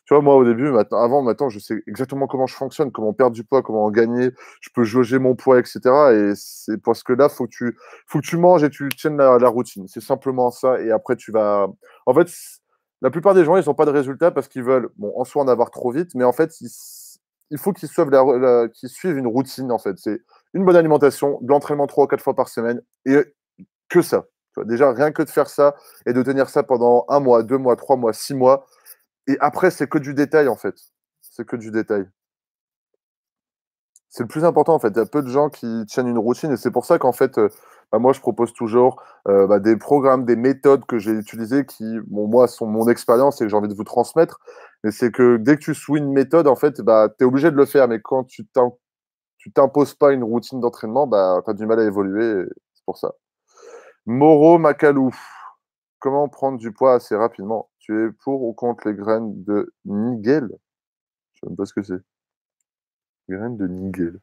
S1: Tu vois, moi, au début, avant, maintenant, je sais exactement comment je fonctionne, comment perdre du poids, comment en gagner. Je peux jauger mon poids, etc. Et c'est parce que là, faut tu, faut que tu manges et tu tiennes la, la routine. C'est simplement ça. Et après, tu vas. En fait, la plupart des gens, ils n'ont pas de résultats parce qu'ils veulent, bon, en soi, en avoir trop vite, mais en fait, il faut qu'ils suivent, suivent une routine, en fait. Une bonne alimentation, de l'entraînement trois ou quatre fois par semaine, et que ça. Déjà, rien que de faire ça et de tenir ça pendant un mois, deux mois, trois mois, six mois, et après, c'est que du détail, en fait. C'est que du détail. C'est le plus important, en fait. Il y a peu de gens qui tiennent une routine, et c'est pour ça qu'en fait, euh, bah, moi, je propose toujours euh, bah, des programmes, des méthodes que j'ai utilisées qui, moi, sont mon expérience et que j'ai envie de vous transmettre. Mais c'est que dès que tu suis une méthode, en fait, bah, tu es obligé de le faire. Mais quand tu t'imposes pas une routine d'entraînement, bah, tu as du mal à évoluer. C'est pour ça. Moro Macalou. Comment prendre du poids assez rapidement? Tu es pour ou contre les graines de Nigel? Je ne sais même pas ce que c'est. Graines de Nigel.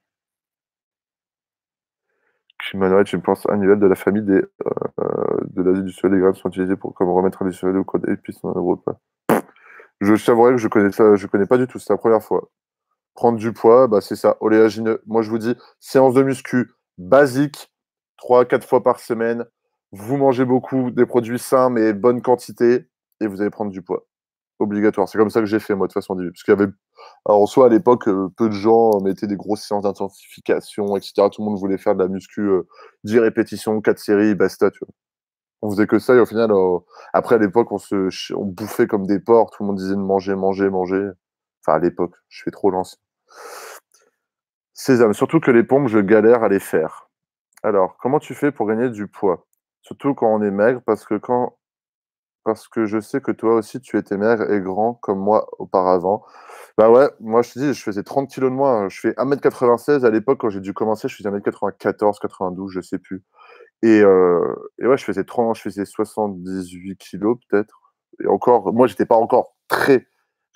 S1: Humanoid, je pense, annuel de la famille des, euh, de l'Asie du Sud. Les graines sont utilisées pour comme remettre les ou quoi d'épices dans un repas. Je t'avouerai que je connais ça, je connais pas du tout, c'est la première fois. Prendre du poids, bah c'est ça, oléagineux. Moi je vous dis, séance de muscu basique, 3-4 fois par semaine, vous mangez beaucoup des produits sains, mais bonne quantité, et vous allez prendre du poids. Obligatoire. C'est comme ça que j'ai fait, moi, de façon. Parce qu'il y avait. Alors, en soi, à l'époque, euh, peu de gens mettaient des grosses séances d'intensification, etc. Tout le monde voulait faire de la muscu, euh, 10 répétitions, 4 séries, basta, tu vois. On faisait que ça, et au final, euh, après, à l'époque, on se on bouffait comme des porcs. Tout le monde disait de manger, manger, manger. Enfin, à l'époque, je fais trop l'ancien. Sésame. Surtout que les pompes, je galère à les faire. Alors, comment tu fais pour gagner du poids? Surtout quand on est maigre, parce que quand parce que je sais que toi aussi tu étais maigre et grand comme moi auparavant. Bah ouais, moi je te dis, je faisais 30 kilos de moins. Je fais 1m96 à l'époque quand j'ai dû commencer, je faisais 1m94, 92, je sais plus. Et, euh, et ouais, je faisais 30, je faisais 78 kilos peut-être. Et encore, moi j'étais pas encore très,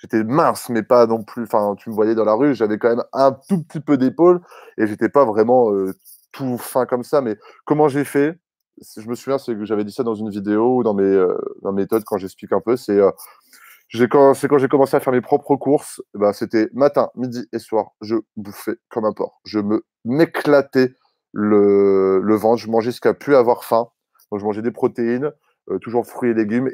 S1: j'étais mince, mais pas non plus. Enfin, tu me voyais dans la rue, j'avais quand même un tout petit peu d'épaule et j'étais pas vraiment euh, tout fin comme ça. Mais comment j'ai fait? Je me souviens, c'est que j'avais dit ça dans une vidéo ou dans mes, euh, dans mes méthodes quand j'explique un peu. C'est euh, quand, quand j'ai commencé à faire mes propres courses, bah, c'était matin, midi et soir. Je bouffais comme un porc. Je me m'éclatais le, le ventre. Je mangeais jusqu'à plus avoir faim. Donc, je mangeais des protéines, euh, toujours fruits et légumes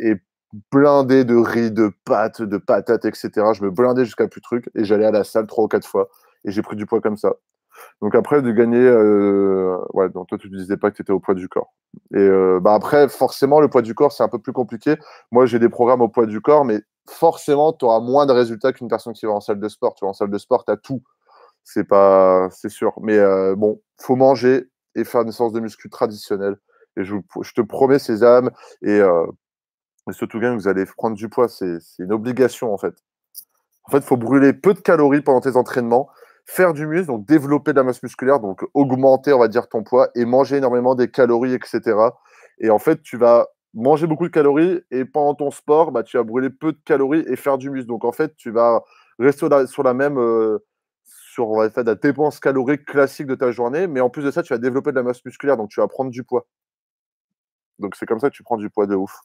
S1: blindé de riz, de pâtes, de patates, etc. Je me blindais jusqu'à plus de trucs et j'allais à la salle trois ou quatre fois et j'ai pris du poids comme ça. Donc après, de gagner, euh, ouais, donc toi tu ne disais pas que tu étais au poids du corps. Et euh, bah après, forcément, le poids du corps, c'est un peu plus compliqué. Moi, j'ai des programmes au poids du corps, mais forcément, tu auras moins de résultats qu'une personne qui va en salle de sport. Tu vas en salle de sport, tu as tout. C'est pas, c'est sûr. Mais euh, bon, faut manger et faire une séance de muscu traditionnelle. Et je, je te promets, ces âmes, et, et surtout, vous allez prendre du poids. C'est une obligation, en fait. En fait, il faut brûler peu de calories pendant tes entraînements faire du muscle, donc développer de la masse musculaire, donc augmenter, on va dire, ton poids et manger énormément des calories, etc. Et en fait, tu vas manger beaucoup de calories et pendant ton sport, bah, tu vas brûler peu de calories et faire du muscle. Donc en fait, tu vas rester sur la même, euh, sur la dépense calorique classique de ta journée, mais en plus de ça, tu vas développer de la masse musculaire, donc tu vas prendre du poids. Donc c'est comme ça que tu prends du poids de ouf.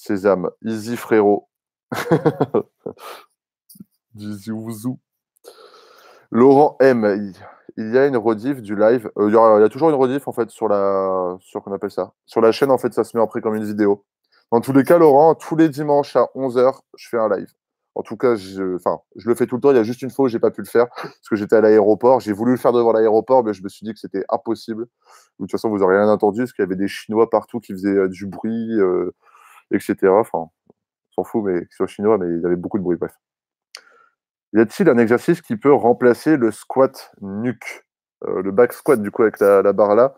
S1: Sésame, easy frérot. Laurent M. Il y a une rediff du live. Euh, il, y a, toujours une rediff en fait sur la sur qu'on appelle ça. Sur la chaîne en fait, ça se met après comme une vidéo. Dans tous les cas, Laurent, tous les dimanches à 11h, je fais un live. En tout cas, je, le fais tout le temps. Il y a juste une fois où j'ai pas pu le faire parce que j'étais à l'aéroport. J'ai voulu le faire devant l'aéroport, mais je me suis dit que c'était impossible. De toute façon, vous n'aurez rien entendu parce qu'il y avait des Chinois partout qui faisaient euh, du bruit, euh, etc. Enfin, s'en fout, mais soient chinois, mais il y avait beaucoup de bruit. Bref. Y a-t-il un exercice qui peut remplacer le squat nuque euh, Le back squat, du coup, avec la, barre là?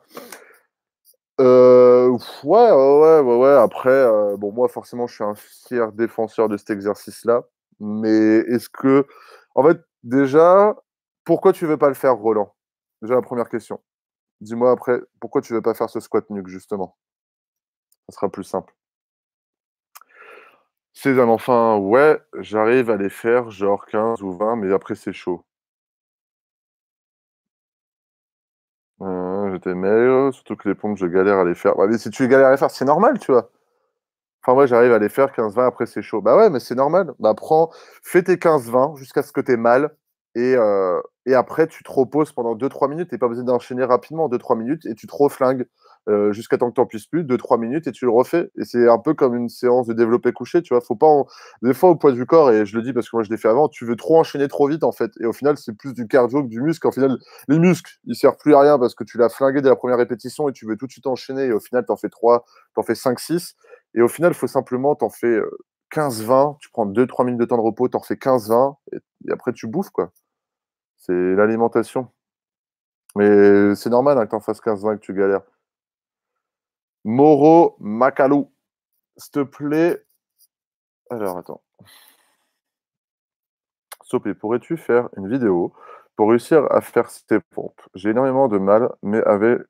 S1: Euh, ouais, ouais, ouais, ouais. Après, euh, bon, moi, forcément, je suis un fier défenseur de cet exercice-là. Mais est-ce que. En fait, déjà, pourquoi tu veux pas le faire, Roland? Déjà, la première question. Dis-moi après, pourquoi tu veux pas faire ce squat nuque, justement? Ça sera plus simple. Cézanne, enfin, ouais, j'arrive à les faire genre 15 ou 20, mais après c'est chaud. J'étais maigre, surtout que les pompes, je galère à les faire. Bah, mais si tu galères à les faire, c'est normal, tu vois? Enfin, moi, j'arrive à les faire 15-20, après c'est chaud. Bah ouais, mais c'est normal. Bah prends fais tes 15-20 jusqu'à ce que tu aies mal et heu et après tu te reposes pendant 2-3 minutes. Tu pas besoin d'enchaîner rapidement, 2-3 minutes et tu te reflingues, heu, jusqu'à temps que tu en puisses plus, 2-3 minutes et tu le refais et c'est un peu comme une séance de développé couché, tu vois? Faut pas en des fois, au poids du corps et je le dis parce que moi je l'ai fait avant, tu veux trop enchaîner trop vite, en fait et au final, c'est plus du cardio que du muscle. Au final, les muscles, ils servent plus à rien parce que tu l'as flingué dès la première répétition et tu veux tout de suite enchaîner et au final, tu en fais 3, tu en fais 5-6 et au final, il faut simplement tu en fais, heu, 15-20, tu prends 2-3 minutes de temps de repos, tu en refais 15-20 et après tu bouffes, quoi. C'est l'alimentation. Mais c'est normal, hein, que tu en fasses 15-20 et que tu galères. Moro Macalou, s'il te plaît alors attends. Sopé, pourrais-tu faire une vidéo pour réussir à faire tes pompes? J'ai énormément de mal, mais avec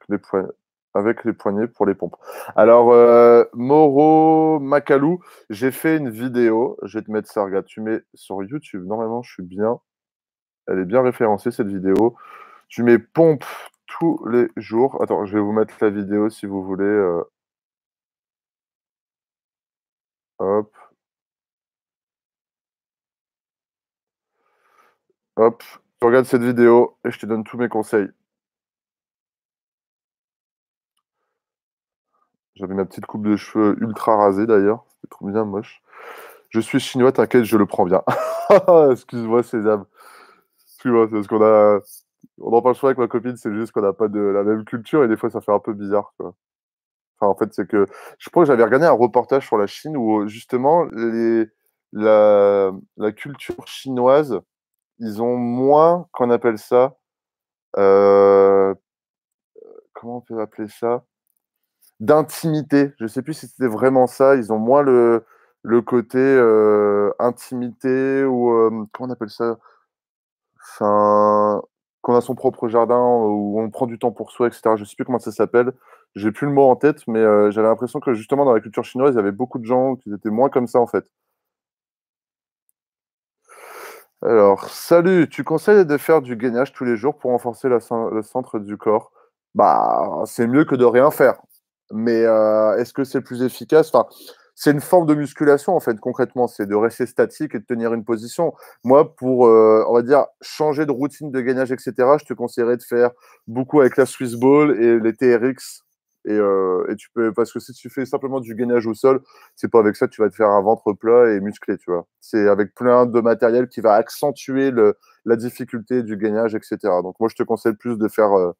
S1: les poignets pour les pompes. Alors, heu, Moro Macalou, j'ai fait une vidéo, je vais te mettre ça, regarde, tu mets sur YouTube, normalement, je suis bien elle est bien référencée cette vidéo. Tu mets pompes tous les jours. Attends, je vais vous mettre la vidéo si vous voulez, heu Hop. Hop, tu regardes cette vidéo et je te donne tous mes conseils. J'avais ma petite coupe de cheveux ultra rasée d'ailleurs, c'était trop bien moche. Je suis chinois, t'inquiète, je le prends bien. Excuse-moi Sésame. Excuse-moi, c'est parce qu'on a on en parle souvent avec ma copine, c'est juste qu'on a pas de la même culture et des fois ça fait un peu bizarre, en fait, c'est que je crois que j'avais regardé un reportage sur la Chine où, heu, justement les la culture chinoise, ils ont moins, qu'on appelle ça? Heu, comment on peut appeler ça? D'intimité. Je sais plus si c'était vraiment ça. Ils ont moins le côté, heu, intimité ou, comment on appelle ça? Enfin, qu'on a son propre jardin, où on prend du temps pour soi et cetera. Je sais plus comment ça s'appelle. J'ai plus le mot en tête, mais, heu, j'avais l'impression que justement dans la culture chinoise, il y avait beaucoup de gens qui étaient moins comme ça, en fait. Alors, salut, tu conseilles de faire du gainage tous les jours pour renforcer le centre du corps? Bah, c'est mieux que de rien faire. Mais, heu, est-ce que c'est plus efficace? C'est une forme de musculation, en fait, concrètement. C'est de rester statique et de tenir une position. Moi, pour, heu, on va dire, changer de routine de gainage et cetera, je te conseillerais de faire beaucoup avec la Swiss ball et les TRX et heu et tu peux parce que si tu fais simplement du gainage au sol, c'est pas avec ça que tu vas te faire un ventre plat et musclé, tu vois? C'est avec plein de matériel qui va accentuer la difficulté du gainage et cetera. Donc moi, je te conseille plus de faire, heu,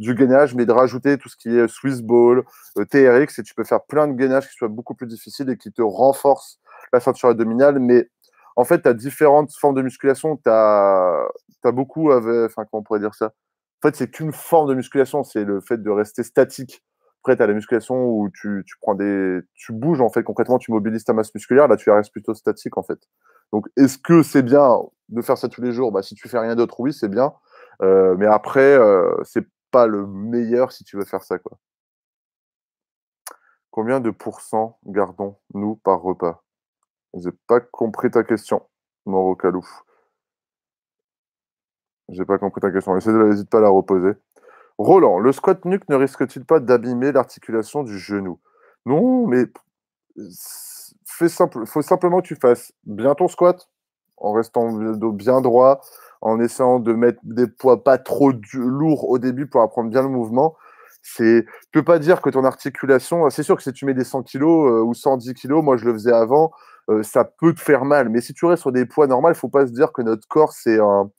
S1: du gainage, mais de rajouter tout ce qui est Swiss ball, heu, TRX et tu peux faire plein de gainages qui soient beaucoup plus difficiles et qui te renforcent la ceinture abdominale. Mais en fait, tu as différentes formes de musculation. Tu as beaucoup ave enfin, comment on pourrait dire ça? En fait, c'est qu'une forme de musculation, c'est le fait de rester statique. Après, tu as la musculation où tu tu prends des tu bouges, en fait, concrètement, tu mobilises ta masse musculaire. Là, tu restes plutôt statique, en fait. Donc est-ce que c'est bien de faire ça tous les jours? Bah, si tu fais rien d'autre, oui, c'est bien. Heu, mais après, heu, c'est pas le meilleur si tu veux faire ça, quoi. Combien de pourcents gardons-nous par repas? J'ai pas compris ta question, Moro Kalou. J'ai pas compris ta question. Essaie de hésite pas à la reposer. Roland, le squat nuque ne risque-t-il pas d'abîmer l'articulation du genou? Non, mais fais simple faut simplement que tu fasses bien ton squat, en restant bien droit, en essayant de mettre des poids pas trop lourds au début pour apprendre bien le mouvement. C'est tu peux pas dire que ton articulation c'est sûr que si tu mets des 100 kilogrammes, heu, ou 110 kilogrammes, moi je le faisais avant, heu, ça peut te faire mal. Mais si tu restes sur des poids normaux, il faut pas se dire que notre corps c'est un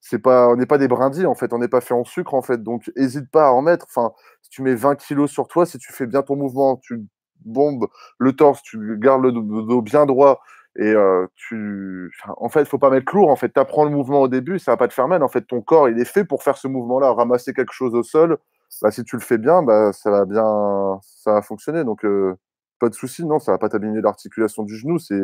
S1: c'est pas on n'est pas des brindilles, en fait, on n'est pas fait en sucre, en fait, donc hésite pas à en mettre. Enfin, si tu mets 20 kilogrammes sur toi, si tu fais bien ton mouvement, tu bombes le torse, tu gardes le dos bien droit et tu en fait, faut pas mettre lourd, en fait. Apprends le mouvement au début, ça va pas te faire mal, en fait. Ton corps, il est fait pour faire ce mouvement-là. Ramasser quelque chose au sol, bah, si tu le fais bien, bah, ça va bien ça va fonctionner donc pas de souci, non, ça va pas t'abîmer l'articulation du genou, c'est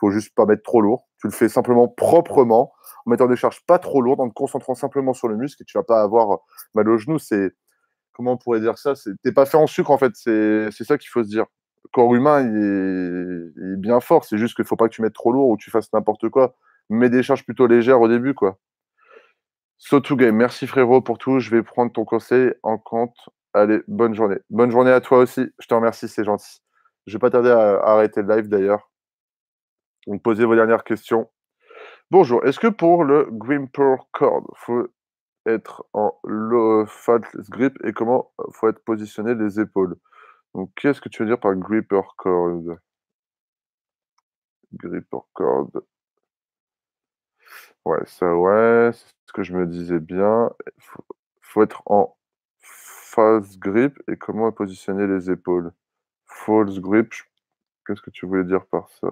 S1: faut juste pas mettre trop lourd. Tu le fais simplement proprement, en mettant des charges pas trop lourdes, en te concentrant simplement sur le muscle et tu vas pas avoir mal au genou. C'est comment on pourrait dire ça? T'es pas fait en sucre, en fait. C'est ça qu'il faut se dire. Corps humain, il est, bien fort. C'est juste qu'il faut pas que tu mettes trop lourd ou tu fasses n'importe quoi. Mets des charges plutôt légères au début, quoi. So to game, merci frérot pour tout. Je vais prendre ton conseil en compte. Allez, bonne journée. Bonne journée à toi aussi. Je te remercie, c'est gentil. Je vais pas tarder à, arrêter le live d'ailleurs. Donc posez vos dernières questions. Bonjour. Est-ce que pour le Grimper Cord, faut être en low fat grip et comment faut être positionné les épaules? Donc qu'est-ce que tu veux dire par gripper cord Gripper cord. Ouais, ça, ouais, c'est ce que je me disais bien. Il faut, être en false grip et comment positionner les épaules? False grip, qu'est-ce que tu voulais dire par ça?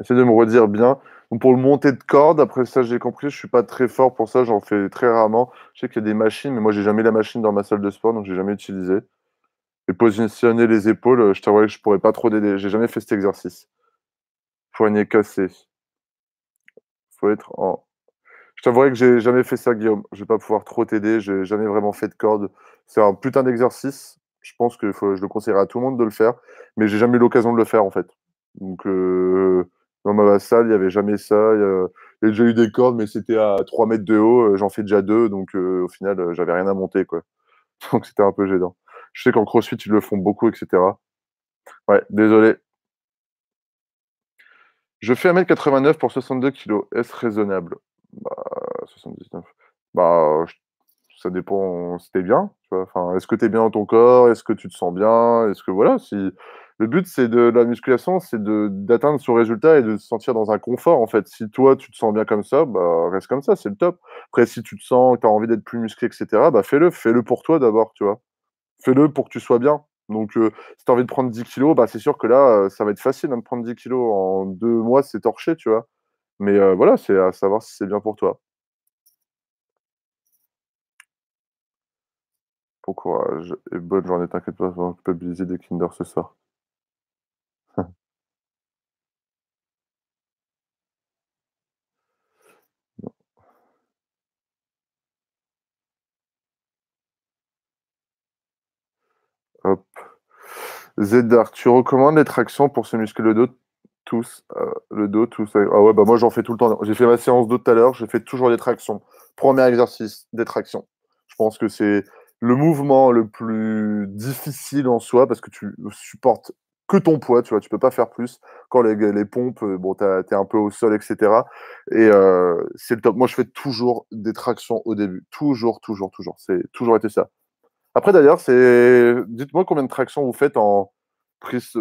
S1: Essaye de me redire bien. Pour le monter de corde, après ça, j'ai compris, je suis pas très fort pour ça, j'en fais très rarement. Je sais qu'il y a des machines, mais moi, j'ai jamais la machine dans ma salle de sport, donc j'ai jamais utilisé. Et positionner les épaules, euh, je t'avoue que je pourrais pas trop t'aider. J'ai jamais fait cet exercice. Poignet cassé. Faut être en. Je t'avouerai que j'ai jamais fait ça, Guillaume. Je vais pas pouvoir trop t'aider. J'ai jamais vraiment fait de corde. C'est un putain d'exercice. Je pense que je le conseillerais à tout le monde de le faire, mais j'ai jamais eu l'occasion de le faire en fait. Donc euh, dans ma salle, il y avait jamais ça. Il y, a, déjà eu des cordes, mais c'était à 3 mètres de haut. Euh, j'en fais déjà deux, donc au final, j'avais rien à monter quoi. Donc c'était un peu gênant. Je sais qu'en crossfit, ils le font beaucoup, etc. Ouais, désolé. Je fais 1m89 pour 62 kg. Est-ce raisonnable? Bah, 79. Bah, ça dépend si t'es bien. Enfin, est-ce que t'es bien dans ton corps? Est-ce que tu te sens bien? Est-ce que voilà, si le but c'est de la musculation, c'est d'atteindre son résultat et de se sentir dans un confort en fait. Si toi tu te sens bien comme ça, bah reste comme ça, c'est le top. Après, si tu te sens, que tu as envie d'être plus musclé, etc., bah fais-le, fais-le pour toi d'abord, tu vois fais-le pour que tu sois bien. Donc, euh, si tu as envie de prendre 10 kilos, bah, c'est sûr que là, euh, ça va être facile hein, de prendre 10 kilos. En deux mois, c'est torché, tu vois. Mais euh, voilà, c'est à savoir si c'est bien pour toi. Bon courage et bonne journée. T'inquiète pas, on va culpabiliser des Kinder ce soir. Zedar, tu recommandes les tractions pour se muscler le dos tous euh, Le dos, tous Ah ouais, bah moi j'en fais tout le temps. J'ai fait ma séance d'eau tout à l'heure, je fais toujours des tractions. Premier exercice, des tractions. Je pense que c'est le mouvement le plus difficile en soi parce que tu supportes que ton poids, tu vois, tu peux pas faire plus. Quand les, les pompes, euh, bon, tu es un peu au sol, etc. Et euh, c'est le top. Moi, je fais toujours des tractions au début. Toujours, toujours, toujours. C'est toujours été ça. Après, d'ailleurs, c'est. Dites-moi combien de tractions vous faites en prise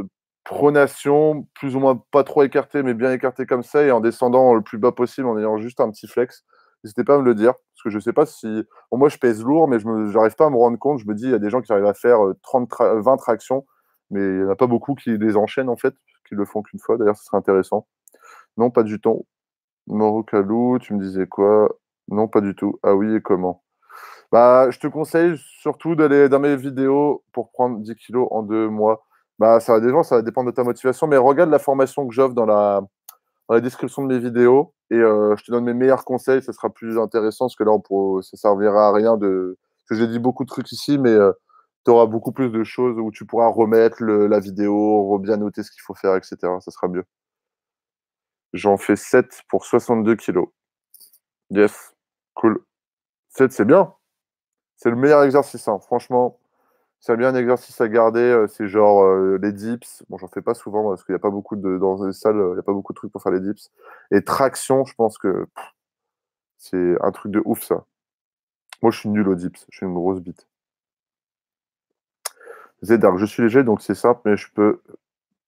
S1: pronation, plus ou moins pas trop écarté, mais bien écarté comme ça, et en descendant le plus bas possible, en ayant juste un petit flex. N'hésitez pas à me le dire, parce que je ne sais pas si. moi, je pèse lourd, mais je n'arrive pas à me rendre compte. Je me dis, il y a des gens qui arrivent à faire 30 euh, 20 tractions, mais il n'y en a pas beaucoup qui les enchaînent, en fait, qui le font qu'une fois. D'ailleurs, ce serait intéressant. Non, pas du tout. Morokalou, tu me disais quoi? Non, pas du tout. Ah oui, et comment? Bah, je te conseille surtout d'aller dans mes vidéos pour prendre 10 kilos en deux mois. Bah, ça va dépendre, ça va dépendre de ta motivation, mais regarde la formation que j'offre dans la, description de mes vidéos et euh, je te donne mes meilleurs conseils. Ça sera plus intéressant parce que là, on ça servira à rien de. J'ai dit beaucoup de trucs ici, mais euh, tu auras beaucoup plus de choses où tu pourras remettre la vidéo, bien noter ce qu'il faut faire, etc. Ça sera mieux. J'en fais 7 pour 62 kilos. Yes, cool. 7, c'est bien. C'est le meilleur exercice, hein. franchement. C'est bien un exercice à garder. Euh, c'est genre euh, les dips. Bon, j'en fais pas souvent parce qu'il n'y a pas beaucoup de dans les salles, il n'y a pas beaucoup de trucs pour faire les dips. Et traction, je pense que c'est un truc de ouf ça. Moi, je suis nul aux dips. Je suis une grosse bite. Zedar, je suis léger, donc c'est simple, mais je peux.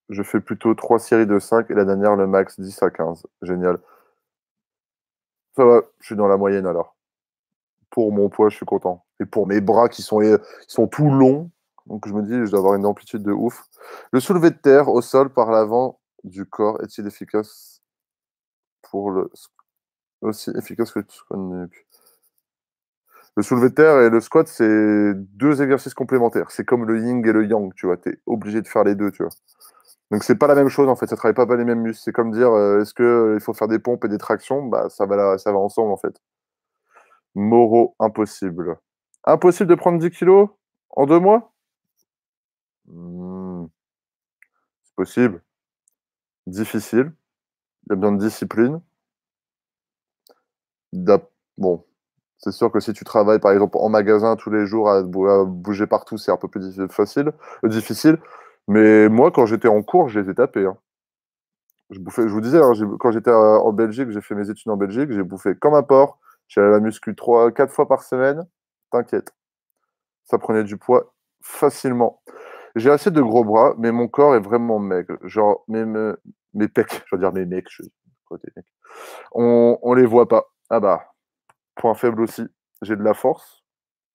S1: Je fais plutôt 3 séries de 5 et la dernière, le max 10 à 15. Génial. Ça va, je suis dans la moyenne alors pour mon poids, je suis content. Et pour mes bras qui sont, sont tout longs, donc je me dis, je dois avoir une amplitude de ouf. Le soulevé de terre au sol par l'avant du corps est-il efficace pour aussi efficace que le squat Le soulevé de terre et le squat, c'est deux exercices complémentaires. C'est comme le yin et le yang, tu vois. Tu es obligé de faire les deux, tu vois. Donc c'est pas la même chose en fait, ça travaille pas, les mêmes muscles. C'est comme dire euh, est-ce que euh, il faut faire des pompes et des tractions? Bah ça va ça va ensemble en fait. Moreau, impossible. Impossible de prendre 10 kilos en deux mois? Hmm. C'est possible. Difficile. Il y a besoin de discipline. Bon, c'est sûr que si tu travailles par exemple en magasin tous les jours à, bouger partout, c'est un peu plus facile, euh, difficile. Mais moi, quand j'étais en cours, je les ai tapés. Hein. Je, vous disais, hein, quand j'étais euh, en Belgique, j'ai fait mes études en Belgique, j'ai bouffé comme un porc. J'allais à la muscu 3, 4 fois par semaine. T'inquiète. Ça prenait du poids facilement. J'ai assez de gros bras, mais mon corps est vraiment maigre. Genre, mes, pecs, je veux dire mes mecs, je On, on les voit pas. Ah bah, point faible aussi. J'ai de la force,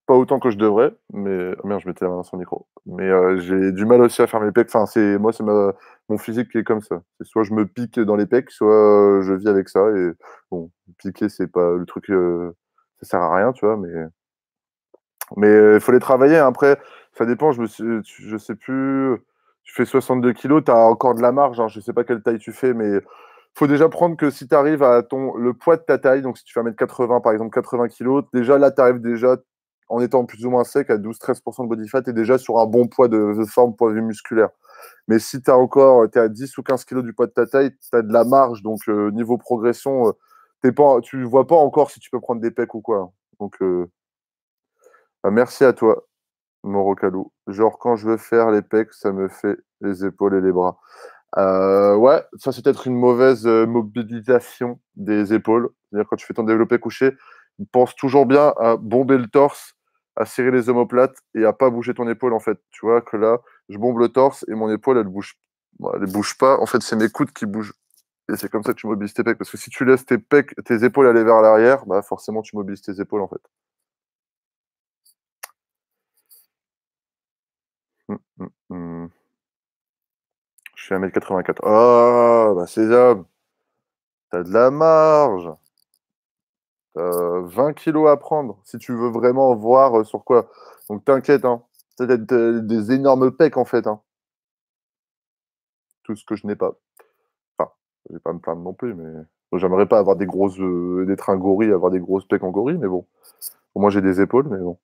S1: pas autant que je devrais, mais oh merde, je mettais la main dans son micro. Mais euh, j'ai du mal aussi à faire mes pecs. Enfin, c'est moi, c'est mon physique qui est comme ça. C'est soit je me pique dans les pecs, soit euh, je vis avec ça. Et bon, piquer, c'est pas le truc, euh, ça sert à rien, tu vois. Mais mais il faut les travailler. Après, ça dépend. Je me je sais plus. Tu fais 62 kilos, tu as encore de la marge. Hein, je sais pas quelle taille tu fais, mais faut déjà prendre que si tu arrives à ton le poids de ta taille, donc si tu fais 1m80 par exemple 80 kg, déjà là tu arrives déjà en étant plus ou moins sec à 12-13% de body fat et déjà sur un bon poids de, forme poids de vue musculaire. Mais si tu encore à 10 ou 15 kg du poids de ta taille, tu as de la marge donc euh, niveau progression euh, pas tu vois pas encore si tu peux prendre des pecs ou quoi. Donc euh, bah, merci à toi Morocalou. Genre quand je veux faire les pecs, ça me fait les épaules et les bras. Euh, ouais, ça c'est peut-être une mauvaise euh, mobilisation des épaules. C'est-à-dire quand tu fais ton développé couché, pense toujours bien à bomber le torse, à serrer les omoplates et à pas bouger ton épaule en fait. Tu vois que là, je bombe le torse et mon épaule elle bouge, elle bouge pas. En fait, c'est mes coudes qui bougent. Et c'est comme ça que tu mobilises tes pecs. Parce que si tu laisses tes pecs, tes épaules aller vers l'arrière, bah forcément tu mobilises tes épaules en fait. Hum, hum. Je suis 1m84. Oh, bah t'as de la marge. T'as 20 kilos à prendre si tu veux vraiment voir euh, sur quoi. Donc t'inquiète, hein. C'est des énormes pecs en fait. Hein. Tout ce que je n'ai pas. Enfin, je vais pas me plaindre non plus, mais j'aimerais pas avoir des grosses, euh, d'être un gorille, avoir des grosses pecs en gorille, mais bon. Au moins j'ai des épaules, mais bon.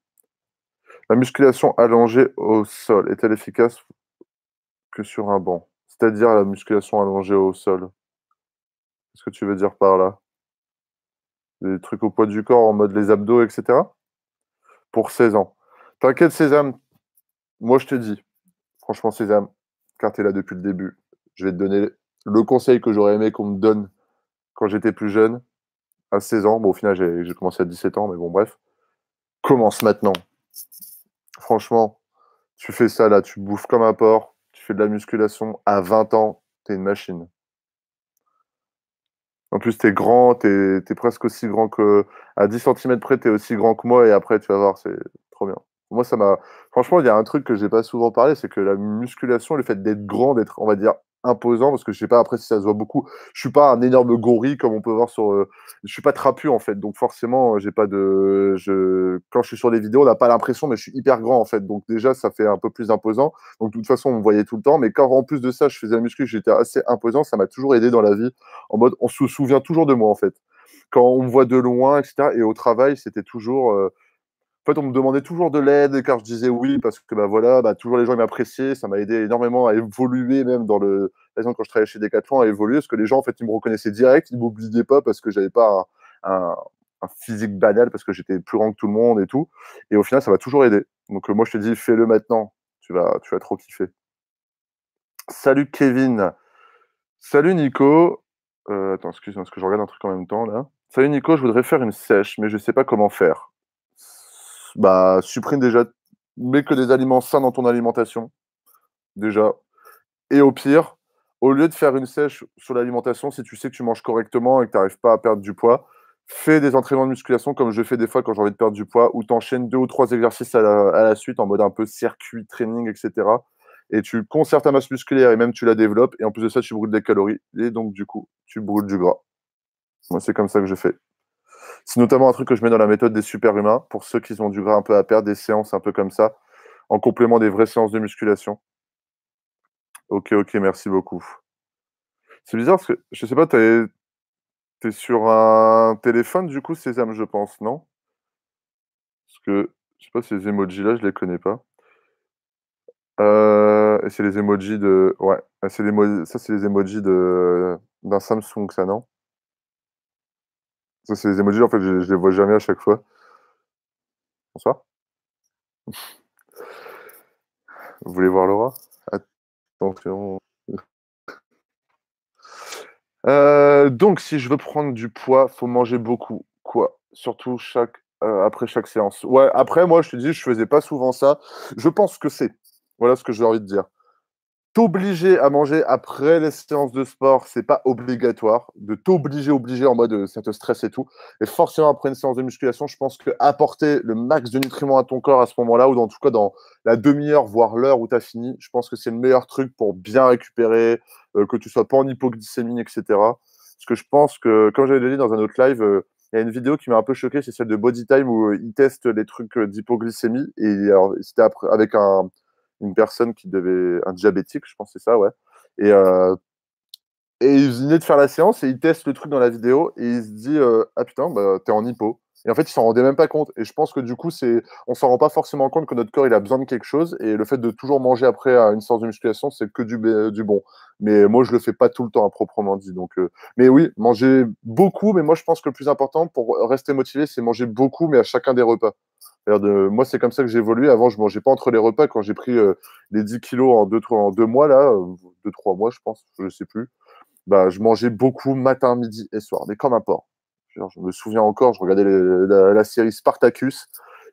S1: La musculation allongée au sol est-elle efficace que sur un banc? C'est-à-dire la musculation allongée au sol. Qu'est-ce que tu veux dire par là? Des trucs au poids du corps en mode les abdos, etc. Pour 16 ans. T'inquiète, Sésame. Moi, je te dis, franchement, Sésame, car tu es là depuis le début, je vais te donner le conseil que j'aurais aimé qu'on me donne quand j'étais plus jeune, à 16 ans. Bon, au final, j'ai commencé à 17 ans, mais bon, bref. Commence maintenant. Franchement, tu fais ça là, tu bouffes comme un porc, de la musculation à 20 ans, tu es une machine. En plus, tu es grand, tu es, presque aussi grand que. À 10 cm près, tu es aussi grand que moi, et après, tu vas voir, c'est trop bien. Moi, ça m'a. Franchement, il y a un truc que j'ai pas souvent parlé, c'est que la musculation, le fait d'être grand, d'être, on va dire, imposant parce que je sais pas après si ça se voit beaucoup. Je suis pas un énorme gorille comme on peut voir sur. Euh, je suis pas trapu en fait, donc forcément j'ai pas de. Je quand je suis sur les vidéos, on n'a pas l'impression, mais je suis hyper grand en fait, donc déjà ça fait un peu plus imposant. Donc de toute façon on me voyait tout le temps, mais quand en plus de ça je faisais la muscu, j'étais assez imposant, ça m'a toujours aidé dans la vie. En mode on se souvient toujours de moi en fait. Quand on me voit de loin, etc. Et au travail, c'était toujours. Euh, en fait, on me demandait toujours de l'aide car je disais oui parce que bah voilà, bah, toujours les gens m'appréciaient, ça m'a aidé énormément à évoluer même dans le par exemple quand je travaillais chez Decathlon à évoluer parce que les gens en fait ils me reconnaissaient direct, ils m'oubliaient pas parce que j'avais pas un, physique banal parce que j'étais plus grand que tout le monde et tout et au final ça m'a toujours aidé. Donc euh, moi je te dis fais-le maintenant, tu vas tu vas trop kiffer. Salut Kevin. Salut Nico. Euh, attends, excuse-moi, parce que je regarde un truc en même temps là. Salut Nico, je voudrais faire une sèche, mais je sais pas comment faire bah, supprime déjà, mets que des aliments sains dans ton alimentation, déjà. Et au pire, au lieu de faire une sèche sur l'alimentation, si tu sais que tu manges correctement et que tu n'arrives pas à perdre du poids, fais des entraînements de musculation comme je fais des fois quand j'ai envie de perdre du poids, où tu enchaînes deux ou trois exercices à la, suite en mode un peu circuit, training, etc. Et tu conserves ta masse musculaire et même tu la développes. Et en plus de ça, tu brûles des calories. Et donc, du coup, tu brûles du gras. Moi, c'est comme ça que je fais. C'est notamment un truc que je mets dans la méthode des super-humains, pour ceux qui ont du gras un peu à perdre, des séances un peu comme ça, en complément des vraies séances de musculation. Ok, ok, merci beaucoup. C'est bizarre parce que, je sais pas, tu es, sur un téléphone, du coup, Sésame, je pense, non? Parce que, je sais pas, ces emojis-là, je les connais pas. Euh, et c'est les emojis de. Ouais, ça, c'est les emojis d'un Samsung, ça, non? Ça, c'est les emojis, en fait, je, je les vois jamais à chaque fois. Bonsoir. Vous voulez voir Laura? Attention. Euh, donc, si je veux prendre du poids, faut manger beaucoup. Quoi? Surtout chaque, euh, après chaque séance. Ouais, après, moi, je te dis, je faisais pas souvent ça. Je pense que c'est. Voilà ce que j'ai envie de dire t'obliger à manger après les séances de sport, c'est pas obligatoire. De t'obliger, obliger en mode euh, ça te stresse et tout. Et forcément, après une séance de musculation, je pense que apporter le max de nutriments à ton corps à ce moment-là, ou en tout cas dans la demi-heure, voire l'heure où tu as fini, je pense que c'est le meilleur truc pour bien récupérer, euh, que tu sois pas en hypoglycémie, etc. Parce que je pense que, comme j'avais dit dans un autre live, euh, il y a une vidéo qui m'a un peu choqué, c'est celle de Body Time où ils testent les trucs d'hypoglycémie. Et c'était avec un, une personne qui devait. un diabétique, je pense, c'est ça, ouais. Et, euh, et il venait de faire la séance et il teste le truc dans la vidéo et il se dit euh, Ah putain, bah, t'es en hypo. Et en fait, il s'en rendait même pas compte. Et je pense que du coup, c'est, on s'en rend pas forcément compte que notre corps il a besoin de quelque chose. Et le fait de toujours manger après une séance de musculation, c'est que du, du bon. Mais moi, je le fais pas tout le temps à proprement dit. Donc, euh, mais oui, manger beaucoup. Mais moi, je pense que le plus important pour rester motivé, c'est manger beaucoup, mais à chacun des repas. Moi, c'est comme ça que j'ai évolué. Avant, je mangeais pas entre les repas. Quand j'ai pris euh, les 10 kilos en deux, en deux mois, là, euh, deux, trois mois, je pense, je sais plus, bah, je mangeais beaucoup matin, midi et soir, mais comme un porc. je me souviens encore, je regardais la, série Spartacus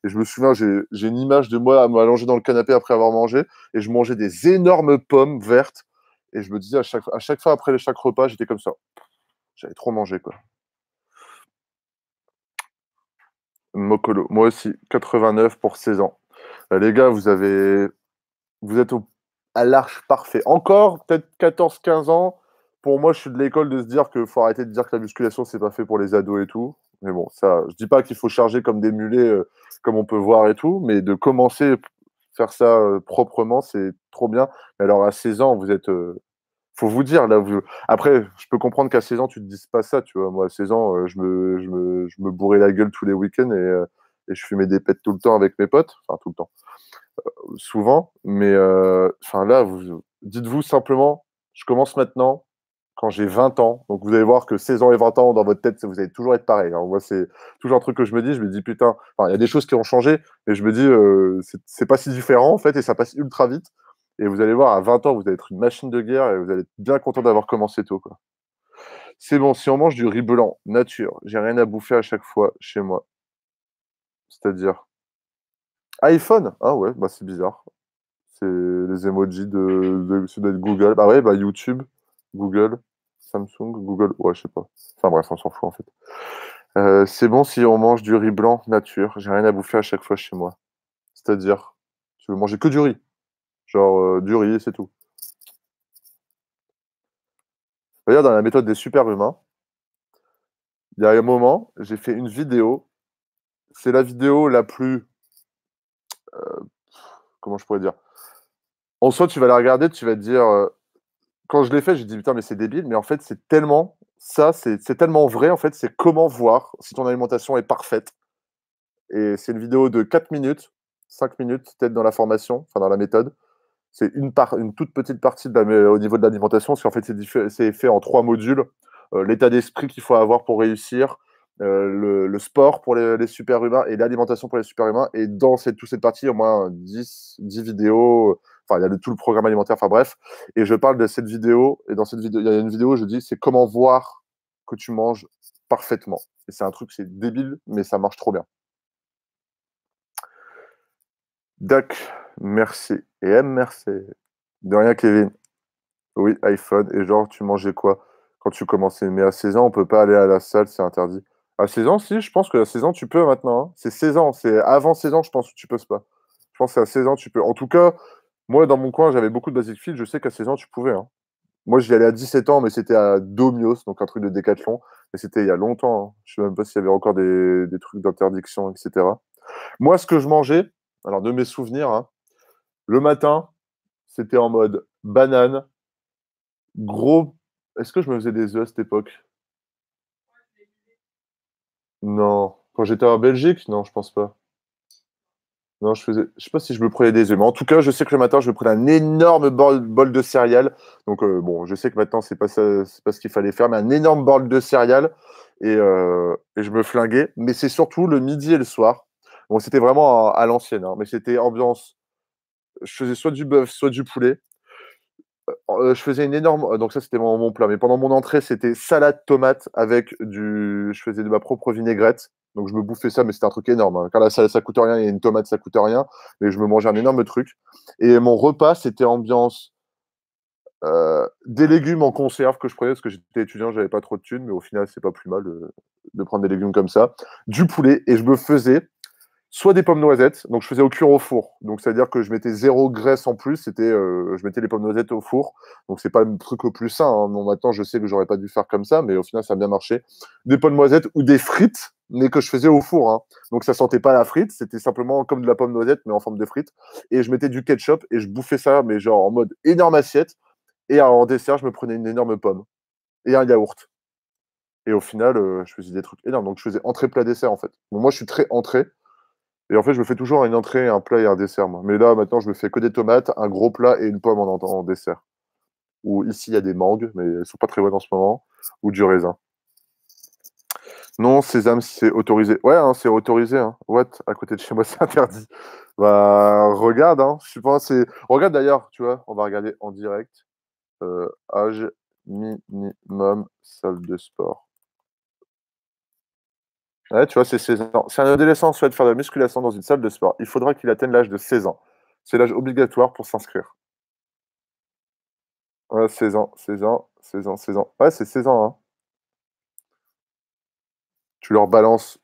S1: et je me souviens, j'ai une image de moi à m'allonger dans le canapé après avoir mangé et je mangeais des énormes pommes vertes et je me disais à chaque, à chaque fois après chaque repas, j'étais comme ça. J'avais trop mangé, quoi. Mokolo. Moi aussi, 89 pour 16 ans. Euh, les gars, vous avez, vous êtes à l'arche parfait. Encore peut-être 14-15 ans. Pour moi, je suis de l'école de se dire qu'il faut arrêter de dire que la musculation, c'est pas fait pour les ados et tout. Mais bon, ça, je dis pas qu'il faut charger comme des mulets, euh, comme on peut voir et tout, mais de commencer à faire ça euh, proprement, c'est trop bien. alors, à 16 ans, vous êtes, faut vous dire là. Après, je peux comprendre qu'à 16 ans, tu te dises pas ça, tu vois. Moi, à 16 ans, euh, je me, je me, je me bourrais la gueule tous les week-ends et, euh, et, je fumais des pètes tout le temps avec mes potes, enfin tout le temps, euh, souvent. Mais là, vous, dites-vous simplement, je commence maintenant quand j'ai 20 ans. Donc vous allez voir que 16 ans et 20 ans dans votre tête, vous allez toujours être pareil. Moi, c'est toujours un truc que je me dis. Je me dis putain, il y a des choses qui ont changé, mais je me dis c'est pas si différent en fait et ça passe ultra vite. Et vous allez voir, à 20 ans, vous allez être une machine de guerre et vous allez être bien content d'avoir commencé tôt. C'est bon, si on mange du riz blanc, nature, j'ai rien à bouffer à chaque fois chez moi. C'est-à-dire iPhone Ah ouais, bah c'est bizarre. C'est les emojis de, de, Google. Ah ouais, bah YouTube, Google, Samsung, Google, ouais, je sais pas. Enfin bref, on s'en fout en fait. Euh, c'est bon si on mange du riz blanc nature, j'ai rien à bouffer à chaque fois chez moi. C'est-à-dire, tu veux manger que du riz? Genre euh, du riz, c'est tout. Regarde, dans la méthode des super-humains, il y a un moment, j'ai fait une vidéo. C'est la vidéo la plus. Euh, comment je pourrais dire? En soi, tu vas la regarder, tu vas te dire. Euh, quand je l'ai fait, j'ai dit putain, mais c'est débile, mais en fait, c'est tellement. Ça, c'est tellement vrai, en fait, c'est comment voir si ton alimentation est parfaite. Et c'est une vidéo de 4 minutes, 5 minutes, peut-être dans la formation, enfin dans la méthode c'est une, une toute petite partie au niveau de l'alimentation, parce qu'en fait, c'est fait en trois modules. Euh, l'état d'esprit qu'il faut avoir pour réussir, euh, le, sport pour les, super-humains et l'alimentation pour les super-humains. Et dans cette, toute cette partie, au moins 10, 10 vidéos, enfin, il y a tout le programme alimentaire, enfin bref. Et je parle de cette vidéo, et dans cette vidéo, il y a une vidéo où je dis, c'est comment voir que tu manges parfaitement. Et c'est un truc, c'est débile, mais ça marche trop bien. Doc, merci. Et M, merci. De rien, Kevin. Oui, iPhone. Et genre, tu mangeais quoi quand tu commençais? Mais à 16 ans, on peut pas aller à la salle, c'est interdit. À 16 ans, si, je pense que à 16 ans, tu peux maintenant. Hein. C'est 16 ans. C'est avant 16 ans, je pense que tu peux pas. Je pense qu'à 16 ans, tu peux. En tout cas, moi, dans mon coin, j'avais beaucoup de Basic Fit. Je sais qu'à 16 ans, tu pouvais. Hein. Moi, j'y allais à 17 ans, mais c'était à Domios, donc un truc de décathlon. Et c'était il y a longtemps. Hein. Je sais même pas s'il y avait encore des, trucs d'interdiction, etc. Moi, ce que je mangeais, alors de mes souvenirs, le matin, c'était en mode banane, gros est-ce que je me faisais des œufs à cette époque? Non. Quand j'étais en Belgique? Non, je pense pas. Non, je faisais je sais pas si je me prenais des œufs, mais en tout cas, je sais que le matin, je me prenais un énorme bol de céréales. Donc, heu, bon, je sais que maintenant, c'est pas pas ce qu'il fallait faire, mais un énorme bol de céréales et heu et je me flinguais. Mais c'est surtout le midi et le soir. Bon, c'était vraiment à à l'ancienne, hein, mais c'était ambiance je faisais soit du bœuf, soit du poulet. Heu, je faisais une énorme donc ça, c'était mon mon plat, mais pendant mon entrée, c'était salade tomate avec du je faisais de ma propre vinaigrette. Donc je me bouffais ça, mais c'était un truc énorme, hein. Quand la salade, ça coûte rien et une tomate, ça coûte rien, mais je me mangeais un énorme truc et mon repas, c'était ambiance, des légumes en conserve que je prenais parce que j'étais étudiant, j'avais pas trop de thunes, mais au final, c'est pas plus mal, de prendre des légumes comme ça. Du poulet et je me faisais soit des pommes noisettes, donc je faisais au cuire au four. Donc c'est-à-dire que je mettais 0 graisse en plus, c'était, heu, je mettais les pommes noisettes au four. Donc c'est pas le truc le plus sain, hein. Bon maintenant, je sais que j'aurais pas dû faire comme ça, mais au final, ça a bien marché. Des pommes noisettes ou des frites, mais que je faisais au four, hein. Donc ça sentait pas la frite, c'était simplement comme de la pomme noisette, mais en forme de frite et je mettais du ketchup et je bouffais ça, mais genre en mode énorme assiette et en dessert, je me prenais une énorme pomme et un yaourt et au final, heu, je faisais des trucs énormes. Donc je faisais entrée, plat, dessert, en fait. Moi, je suis très entrée et en fait, je me fais toujours une entrée, un plat et un dessert, moi. Mais là, maintenant, je me fais que des tomates, un gros plat et une pomme en dessert. Ou ici, il y a des mangues, mais elles sont pas très bonnes en ce moment, ou du raisin. Non, sésame, c'est autorisé. Ouais, hein, c'est autorisé, hein. What? À côté de chez moi, c'est interdit. Bah, regarde, hein, je regarde d'ailleurs, tu vois? On va regarder en direct, heu, âge minimum salle de sport. Ouais, tu vois, c'est 16 ans. Si un adolescent souhaite faire de la musculation dans une salle de sport, il faudra qu'il atteigne l'âge de 16 ans. C'est l'âge obligatoire pour s'inscrire. Ouais, 16 ans, 16 ans, 16 ans, 16 ans. Ouais, c'est 16 ans, hein. Tu leur balances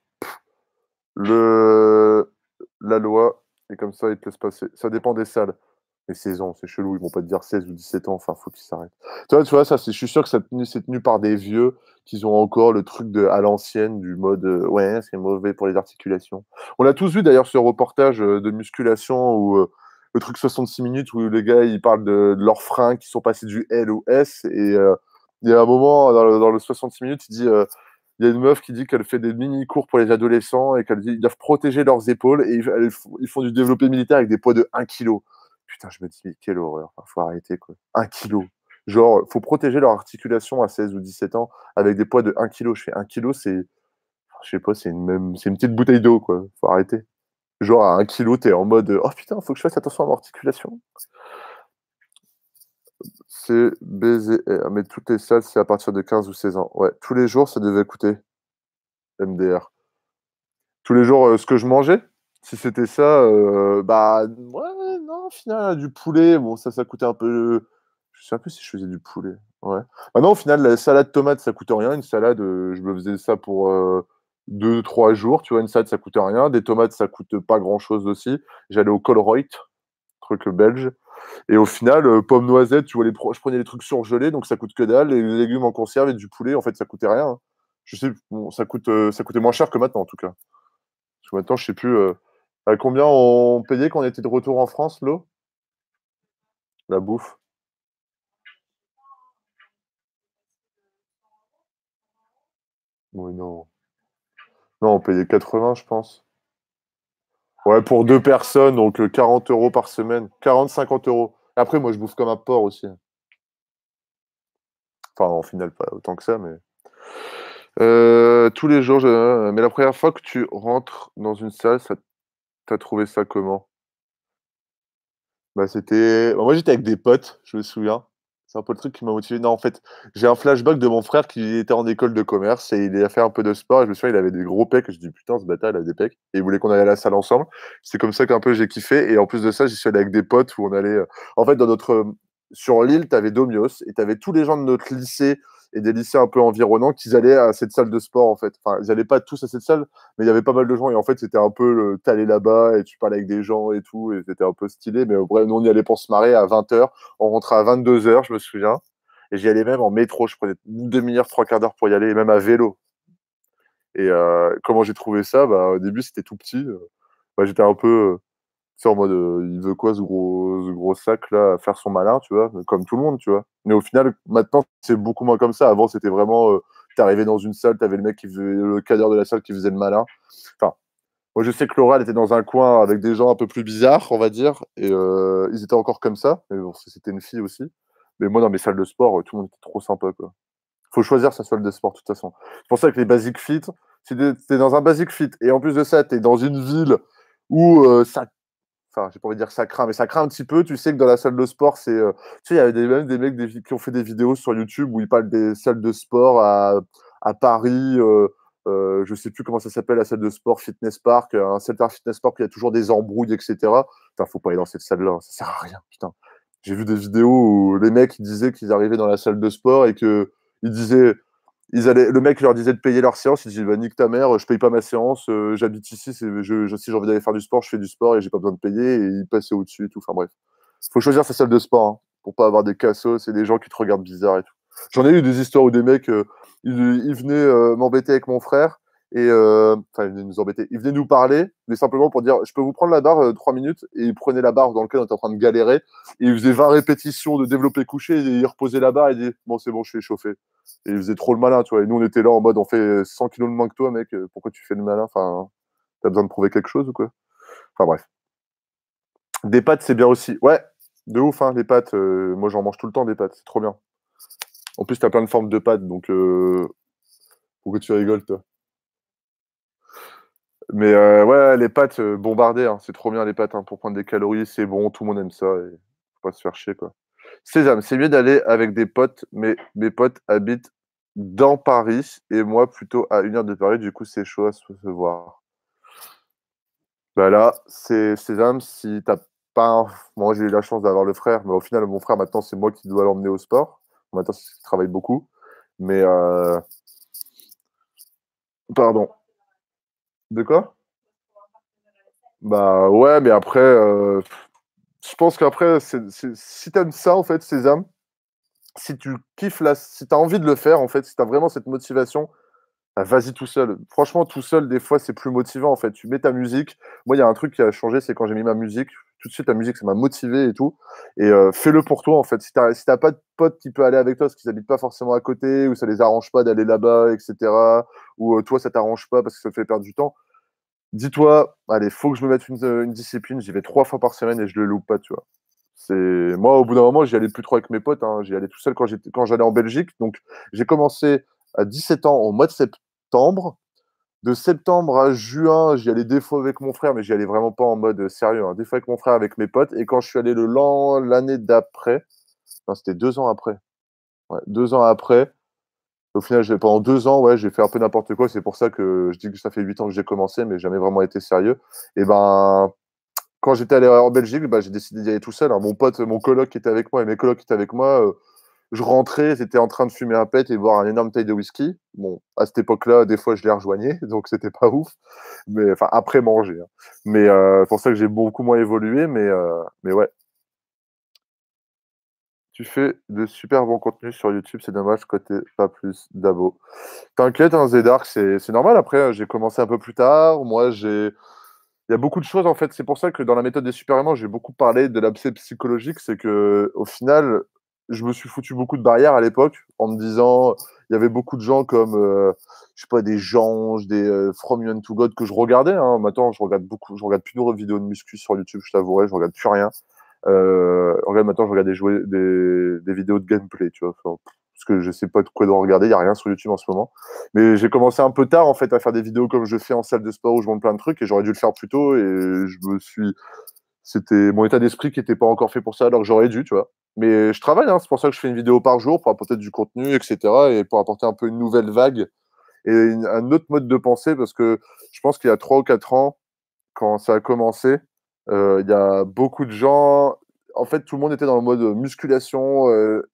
S1: la loi et comme ça, ils te laissent passer. Ça dépend des salles. Mais 16 ans, c'est chelou, ils vont pas te dire 16 ou 17 ans, enfin, faut qu'ils s'arrêtent. Tu vois tu vois, ça, je suis sûr que c'est tenu tenu par des vieux qui ont encore le truc de à l'ancienne, du mode, heu: «Ouais, c'est mauvais pour les articulations». On l'a tous vu d'ailleurs ce reportage, heu, de musculation où, heu, le truc 66 minutes où les gars, ils parlent de leurs freins qui sont passés du L au S et heu, il y a un moment dans le dans le 66 minutes, il dit, il y a une meuf qui dit qu'elle fait des mini cours pour les adolescents et qu'elle dit: «Ils doivent protéger leurs épaules» et ils font du développé militaire avec des poids de 1 kilogramme. Putain, je me dis: «Mais quelle horreur, enfin, faut arrêter, quoi». 1 kilogramme. Genre, faut protéger leur articulation à 16 ou 17 ans avec des poids de 1 kilogramme. Je fais 1 kilogramme, c'est je sais pas, c'est une même c'est une petite bouteille d'eau, quoi. Faut arrêter. Genre à 1 kilogramme, tu es en mode, «Oh putain, faut que je fasse attention à mon articulation». C'est BZR, mais toutes les salles, c'est à partir de 15 ou 16 ans. Ouais, tous les jours, ça devait coûter. MDR. Tous les jours, heu, ce que je mangeais? Si c'était ça, heu, bah, ouais, final, du poulet, bon, ça, ça coûtait un peu je souviens plus si je faisais du poulet. Ouais. Bah, non, au final, la salade tomate, ça coûte rien. Une salade, heu, je me faisais ça pour, heu, 2-3 jours, tu vois? Une salade, ça coûte rien. Des tomates, ça coûte pas grand-chose aussi. J'allais au Colruyt, truc belge et au final, heu, pommes, noisettes, tu vois, les je prenais les trucs surgelés, donc ça coûte que dalle et les légumes en conserve et du poulet, en fait, ça coûtait rien, hein. Je sais bon, ça coûte, heu, ça coûtait moins cher que maintenant, en tout cas. Parce que maintenant, je sais plus, combien on payait quand on était de retour en France, l'eau? La bouffe? Ouais, non. Non, on payait 80, je pense. Ouais, pour 2 personnes, donc heu, 40 € par semaine. 40-50 €. Après, moi, je bouffe comme un porc aussi, hein. Enfin, au final, pas autant que ça, mais heu, tous les jours, je mais la 1re fois que tu rentres dans une salle, ça tu as trouvé ça comment? Bah, c'était bah, moi, j'étais avec des potes, je me souviens. C'est un peu le truc qui m'a motivé. Non, en fait, j'ai un flashback de mon frère qui était en école de commerce et il a fait un peu de sport et je me souviens, il avait des gros pecs je dis: «Putain, ce bâtard, il a des pecs» et il voulait qu'on aille à la salle ensemble. C'est comme ça qu'un peu j'ai kiffé et en plus de ça, j'y suis allé avec des potes où on allait, heu en fait, dans notre, hem sur l'île, tu avais Domios et tu avais tous les gens de notre lycée et des lycées un peu environnants qu'ils allaient à cette salle de sport, en fait. Enfin, ils allaient pas tous à cette salle, mais il y avait pas mal de gens et en fait, c'était un peu le tu allais là-bas et tu parlais avec des gens et tout et c'était un peu stylé, mais bref, nous, on y allait pour se marrer à 20:00. On rentrait à 22:00, je me souviens et j'y allais même en métro. Je prenais une 1/2 heure, 3/4 d'heure pour y aller et même à vélo et heu, comment j'ai trouvé ça? Bah, au début, c'était tout petit, bah, j'étais un peu, en mode, euh, il veut quoi ce gros, ce gros sac là, faire son malin, tu vois, comme tout le monde, tu vois. Mais au final, maintenant, c'est beaucoup moins comme ça. Avant, c'était vraiment, euh, t'arrivais dans une salle, t'avais le mec qui faisait le cadre de la salle qui faisait le malin. Enfin, moi, je sais que Laura, elle était dans un coin avec des gens un peu plus bizarres, on va dire, et euh, ils étaient encore comme ça. Mais bon, c'était une fille aussi. Mais moi, dans mes salles de sport, tout le monde était trop sympa, quoi. Faut choisir sa salle de sport, de toute façon. C'est pour ça que les basic fit, si t'es dans un basic fit et en plus de ça, t'es dans une ville où euh, ça enfin, j'ai pas envie de dire ça craint, mais ça craint un petit peu. Tu sais que dans la salle de sport, c'est. Euh, tu sais, il y a des, même des mecs qui ont fait des vidéos sur YouTube où ils parlent des salles de sport à, Paris. Euh, euh, je sais plus comment ça s'appelle, la salle de sport, Fitness Park, un center Fitness Park, il y a toujours des embrouilles, etc. Putain, faut pas aller dans cette salle-là, ça sert à rien, putain. J'ai vu des vidéos où les mecs disaient qu'ils arrivaient dans la salle de sport et que ils disaient ils allaient, le mec leur disait de payer leur séance, il disait bah, nique ta mère, je paye pas ma séance, euh, j'habite ici, je, je, si j'ai envie d'aller faire du sport, je fais du sport et j'ai pas besoin de payer, et il passait au-dessus et tout. Enfin bref. Faut choisir sa salle de sport hein, pour pas avoir des cassos et des gens qui te regardent bizarre et tout. J'en ai eu des histoires où des mecs, euh, ils, venaient euh, m'embêter avec mon frère, et enfin, ils venaient nous embêter, ils venaient nous parler, mais simplement pour dire je peux vous prendre la barre trois minutes, et ils prenaient la barre dans laquelle on était en train de galérer, et ils faisaient 20 répétitions de développer couché, et ils reposaient la barre et ils disaient bon, c'est bon, je suis échauffé. Et il faisait trop le malin, tu vois. Et nous, on était là en mode, on fait 100 kilos de moins que toi, mec. Euh, pourquoi tu fais le malin? Enfin, t'as besoin de prouver quelque chose ou quoi? Enfin, bref. Des pâtes, c'est bien aussi. Ouais, de ouf, hein, les pâtes. Euh, moi, j'en mange tout le temps des pâtes. C'est trop bien. En plus, t'as plein de formes de pâtes, donc euh... pourquoi tu rigoles, toi Mais euh, ouais, les pâtes bombardées, hein, c'est trop bien les pâtes. Hein, pour prendre des calories, c'est bon, tout le monde aime ça. Faut pas se faire chier, quoi. Sésame, c'est mieux d'aller avec des potes, mais mes potes habitent dans Paris et moi plutôt à une heure de Paris, du coup c'est chaud à se voir. Bah là, c'est Sésame, si t'as pas. Moi j'ai eu la chance d'avoir le frère, mais au final, mon frère maintenant c'est moi qui dois l'emmener au sport. Maintenant, il travaille beaucoup. Mais. Euh... Pardon. De quoi? Bah ouais, mais après. Euh je pense qu'après, si tu aimes ça, en fait, Sésame, si tu kiffes, la, si tu as envie de le faire, en fait, si tu as vraiment cette motivation, bah, vas-y tout seul. Franchement, tout seul, des fois, c'est plus motivant, en fait. Tu mets ta musique. Moi, il y a un truc qui a changé, c'est quand j'ai mis ma musique. Tout de suite, la musique, ça m'a motivé et tout. Et euh, fais-le pour toi, en fait. Si tu n'as pas de pote qui peut aller avec toi parce qu'ils habitent pas forcément à côté, ou ça les arrange pas d'aller là-bas, etc., ou euh, toi, ça t'arrange pas parce que ça te fait perdre du temps, dis-toi, allez, faut que je me mette une, euh, une discipline, j'y vais trois fois par semaine et je le loupe pas, tu vois. C'est moi au bout d'un moment, j'y allais plus trop avec mes potes, hein. j'y allais tout seul quand j'allais en Belgique. Donc j'ai commencé à 17 ans au mois de septembre. De septembre à juin, j'y allais des fois avec mon frère, mais j'y allais vraiment pas en mode sérieux. Hein. Des fois avec mon frère, avec mes potes. Et quand je suis allé le l'année d'après, c'était deux ans après. Deux ans après, au final, pendant deux ans, ouais, j'ai fait un peu n'importe quoi. C'est pour ça que je dis que ça fait huit ans que j'ai commencé, mais jamais vraiment été sérieux. Et ben, quand j'étais allé en Belgique, bah, j'ai décidé d'y aller tout seul. Hein. Mon pote, mon coloc qui était avec moi et mes colocs qui étaient avec moi, euh, je rentrais, c'était en train de fumer un pet et boire un énorme taille de whisky. Bon, à cette époque-là, des fois, je les rejoignais, donc c'était pas ouf. Mais enfin, après manger. Hein. Mais euh, c'est pour ça que j'ai beaucoup moins évolué. Mais, euh, mais ouais, tu fais de super bons contenus sur YouTube, c'est dommage que tu pas plus d'abos. T'inquiète, hein, Zdark, c'est normal. Après, j'ai commencé un peu plus tard. Moi, j'ai. Il y a beaucoup de choses en fait. C'est pour ça que dans la méthode des super j'ai beaucoup parlé de l'abcès psychologique. C'est que au final, je me suis foutu beaucoup de barrières à l'époque en me disant, il y avait beaucoup de gens comme, euh, je sais pas, des gens, des euh, From Human to God que je regardais. Hein. Maintenant, je regarde beaucoup, je regarde plus de vidéos de muscu sur YouTube, je t'avouerai, je regarde plus rien. Euh, regarde, maintenant, je regarde des, jouets, des, des, vidéos de gameplay, tu vois. parce que je sais pas de quoi doit regarder, il n'y a rien sur YouTube en ce moment. Mais j'ai commencé un peu tard, en fait, à faire des vidéos comme je fais en salle de sport où je montre plein de trucs et j'aurais dû le faire plus tôt et je me suis. C'était mon état d'esprit qui n'était pas encore fait pour ça, alors que j'aurais dû, tu vois. Mais je travaille, hein, c'est pour ça que je fais une vidéo par jour pour apporter du contenu, etc. et pour apporter un peu une nouvelle vague et un autre mode de pensée parce que je pense qu'il y a 3 ou 4 ans, quand ça a commencé, il y a beaucoup de gens. En fait, tout le monde était dans le mode musculation, euh,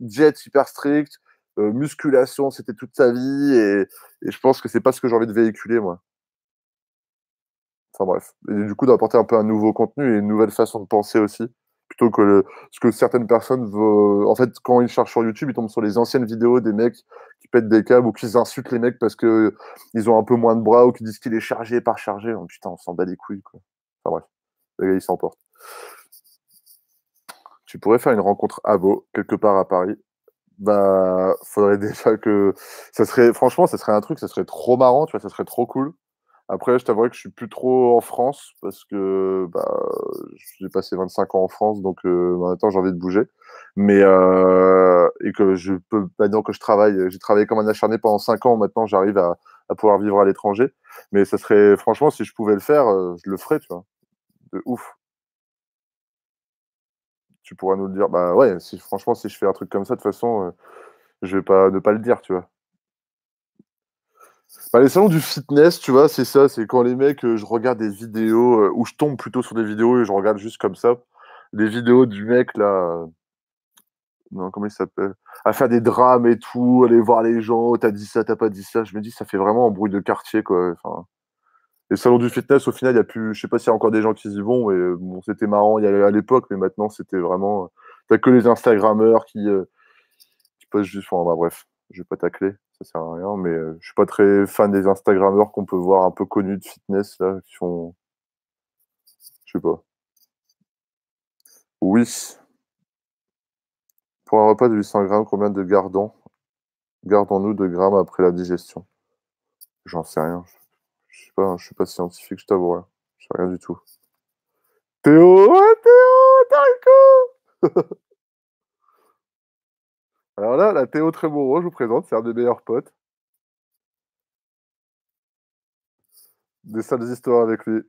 S1: diète hyper stricte, euh, musculation, c'était toute sa vie. Et, je pense que c'est pas ce que j'ai envie de véhiculer, moi. Enfin bref. Et du coup, d'apporter un peu un nouveau contenu et une nouvelle façon de penser aussi. Plutôt que ce que certaines personnes veulent. En fait, quand ils cherchent sur YouTube, ils tombent sur les anciennes vidéos des mecs qui pètent des câbles ou qui insultent les mecs parce qu'ils ont un peu moins de bras ou qui disent qu'il est chargé par chargé. Oh, putain, on s'en bat les couilles, quoi. Enfin bref. Gars, il s'emporte. Tu pourrais faire une rencontre à Beau, quelque part à Paris. Bah, faudrait déjà que. Ça serait, franchement, ça serait un truc, ça serait trop marrant, tu vois, ça serait trop cool. Après, je t'avouerais que je suis plus trop en France parce que bah, j'ai passé 25 ans en France, donc euh, maintenant j'ai envie de bouger. Mais euh, et que je peux maintenant que je travaille, j'ai travaillé comme un acharné pendant 5 ans, maintenant j'arrive à, à, pouvoir vivre à l'étranger. Mais ça serait, franchement, si je pouvais le faire, euh, je le ferais, tu vois. Ouf. Tu pourras nous le dire. Bah ouais, si, franchement, si je fais un truc comme ça, de toute façon, euh, je vais pas ne pas le dire, tu vois. Bah, les salons du fitness, tu vois, c'est ça, c'est quand les mecs, euh, je regarde des vidéos, euh, ou je tombe plutôt sur des vidéos et je regarde juste comme ça, des vidéos du mec là, non, comment il s'appelle? À faire des drames et tout, aller voir les gens, t'as dit ça, t'as pas dit ça. Je me dis, ça fait vraiment un bruit de quartier, quoi. Les salons du fitness, au final, il y a plus, je sais pas s'il y a encore des gens qui y vont, mais bon, c'était marrant y à l'époque, mais maintenant, c'était vraiment, t'as que les Instagrammeurs qui, qui postent juste, enfin, bref, je vais pas tacler ça sert à rien. Mais euh, je suis pas très fan des Instagrammeurs qu'on peut voir un peu connus de fitness, là, qui font. Je sais pas. Oui. Pour un repas de 800 grammes, combien de gardons gardons-nous de grammes après la digestion? J'en sais rien. Sais pas, je suis pas scientifique, je t'avoue. Je sais rien du tout. Théo, Théo, Tarico Alors là, la Théo Trémoro, je vous présente, c'est un des meilleurs potes. Des sales histoires avec lui.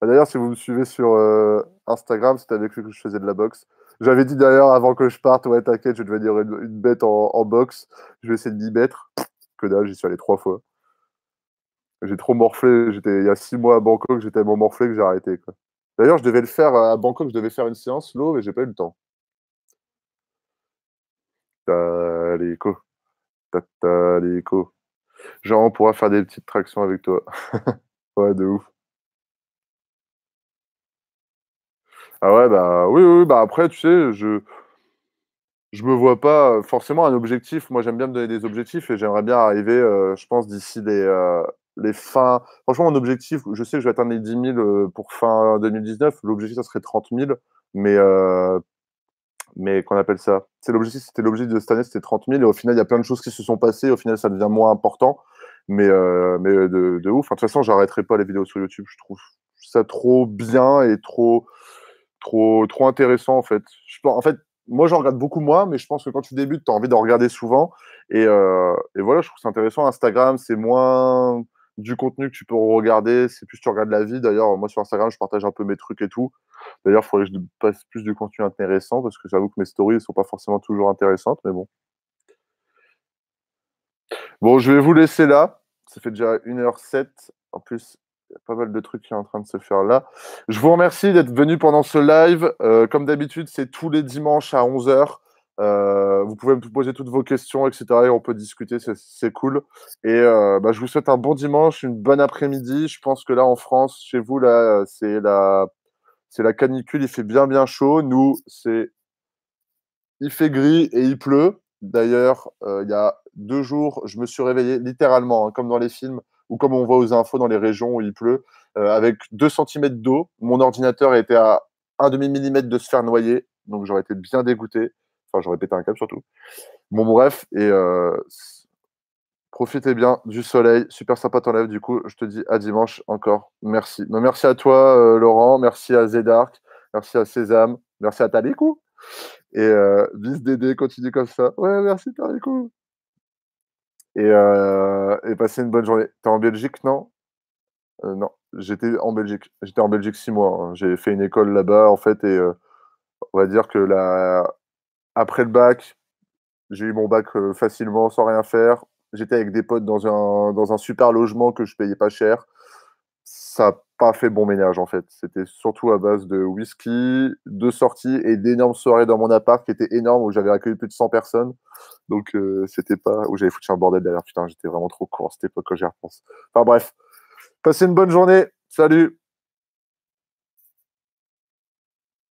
S1: Bah, d'ailleurs, si vous me suivez sur euh, Instagram, c'était avec lui que je faisais de la boxe. J'avais dit d'ailleurs avant que je parte, ouais, t'inquiète, je vais devenir une, bête en, boxe. Je vais essayer de m'y mettre. Que dalle, j'y suis allé trois fois. J'ai trop morflé. J'étais il y a six mois à Bangkok, j'étais tellement morflé que j'ai arrêté. D'ailleurs, je devais le faire à Bangkok, je devais faire une séance l'eau, mais j'ai pas eu le temps. Talico. Talico. Genre, on pourra faire des petites tractions avec toi. ouais, de ouf. Ah ouais, bah oui, oui, bah après, tu sais, je je me vois pas forcément un objectif. Moi, j'aime bien me donner des objectifs et j'aimerais bien arriver, euh, je pense, d'ici les, euh, les fins. Franchement, mon objectif, je sais que je vais atteindre les 10 000 euh, pour fin 2019. L'objectif, ça serait 30 000. Mais mais qu'on appelle ça. C'est l'objectif, c'était l'objectif de cette année, c'était 30 000. Et au final, il y a plein de choses qui se sont passées. Au final, ça devient moins important. Mais, euh, mais de, ouf. de toute façon, j'arrêterai pas les vidéos sur YouTube. Je trouve ça trop bien et trop, trop, trop intéressant, en fait. Je, en fait, moi, j'en regarde beaucoup moins, mais je pense que quand tu débutes, tu as envie d'en regarder souvent. Et, euh, et voilà, je trouve ça intéressant. Instagram, c'est moins du contenu que tu peux regarder, c'est plus tu regardes la vie. D'ailleurs, moi sur Instagram, je partage un peu mes trucs et tout. D'ailleurs, il faudrait que je passe plus du contenu intéressant parce que j'avoue que mes stories ne sont pas forcément toujours intéressantes, mais bon. Bon, je vais vous laisser là. Ça fait déjà 1h07. En plus, il y a pas mal de trucs qui sont en train de se faire là. Je vous remercie d'être venu pendant ce live. Euh, comme d'habitude, c'est tous les dimanches à 11h. Euh, vous pouvez me poser toutes vos questions, etc. Et on peut discuter, c'est cool. Et euh, bah, je vous souhaite un bon dimanche, une bonne après-midi. Je pense que là, en France, chez vous, là, c'est la, c'est la canicule. Il fait bien, bien chaud. Nous, c'est, il fait gris et il pleut. D'ailleurs, euh, il y a deux jours, je me suis réveillé littéralement, hein, comme dans les films ou comme on voit aux infos dans les régions où il pleut, avec 2 cm d'eau. Mon ordinateur était à un demi millimètre de se faire noyer, donc j'aurais été bien dégoûté. Enfin, j'aurais pété un câble surtout. Bon, bref, et euh, profitez bien du soleil. Super sympa ton live. Du coup, je te dis à dimanche encore. Merci. Mais merci à toi, euh, Laurent. Merci à Zédark. Merci à Sésame. Merci à Talikou. Et euh, bis Dédé, continue comme ça. Ouais, merci Talikou. Et, euh, et passez une bonne journée. T'es en Belgique, non? Non, j'étais en Belgique. J'étais en Belgique six mois. Hein. J'ai fait une école là-bas, en fait, et on va dire que la, après le bac, j'ai eu mon bac euh, facilement sans rien faire. J'étais avec des potes dans un, dans un super logement que je payais pas cher. Ça n'a pas fait bon ménage en fait. C'était surtout à base de whisky, de sorties et d'énormes soirées dans mon appart qui étaient énormes où j'avais accueilli plus de 100 personnes. Donc euh, c'était pas où j'avais foutu un bordel derrière. Putain, j'étais vraiment trop court à cette époque quand j'y repense. Enfin bref, passez une bonne journée. Salut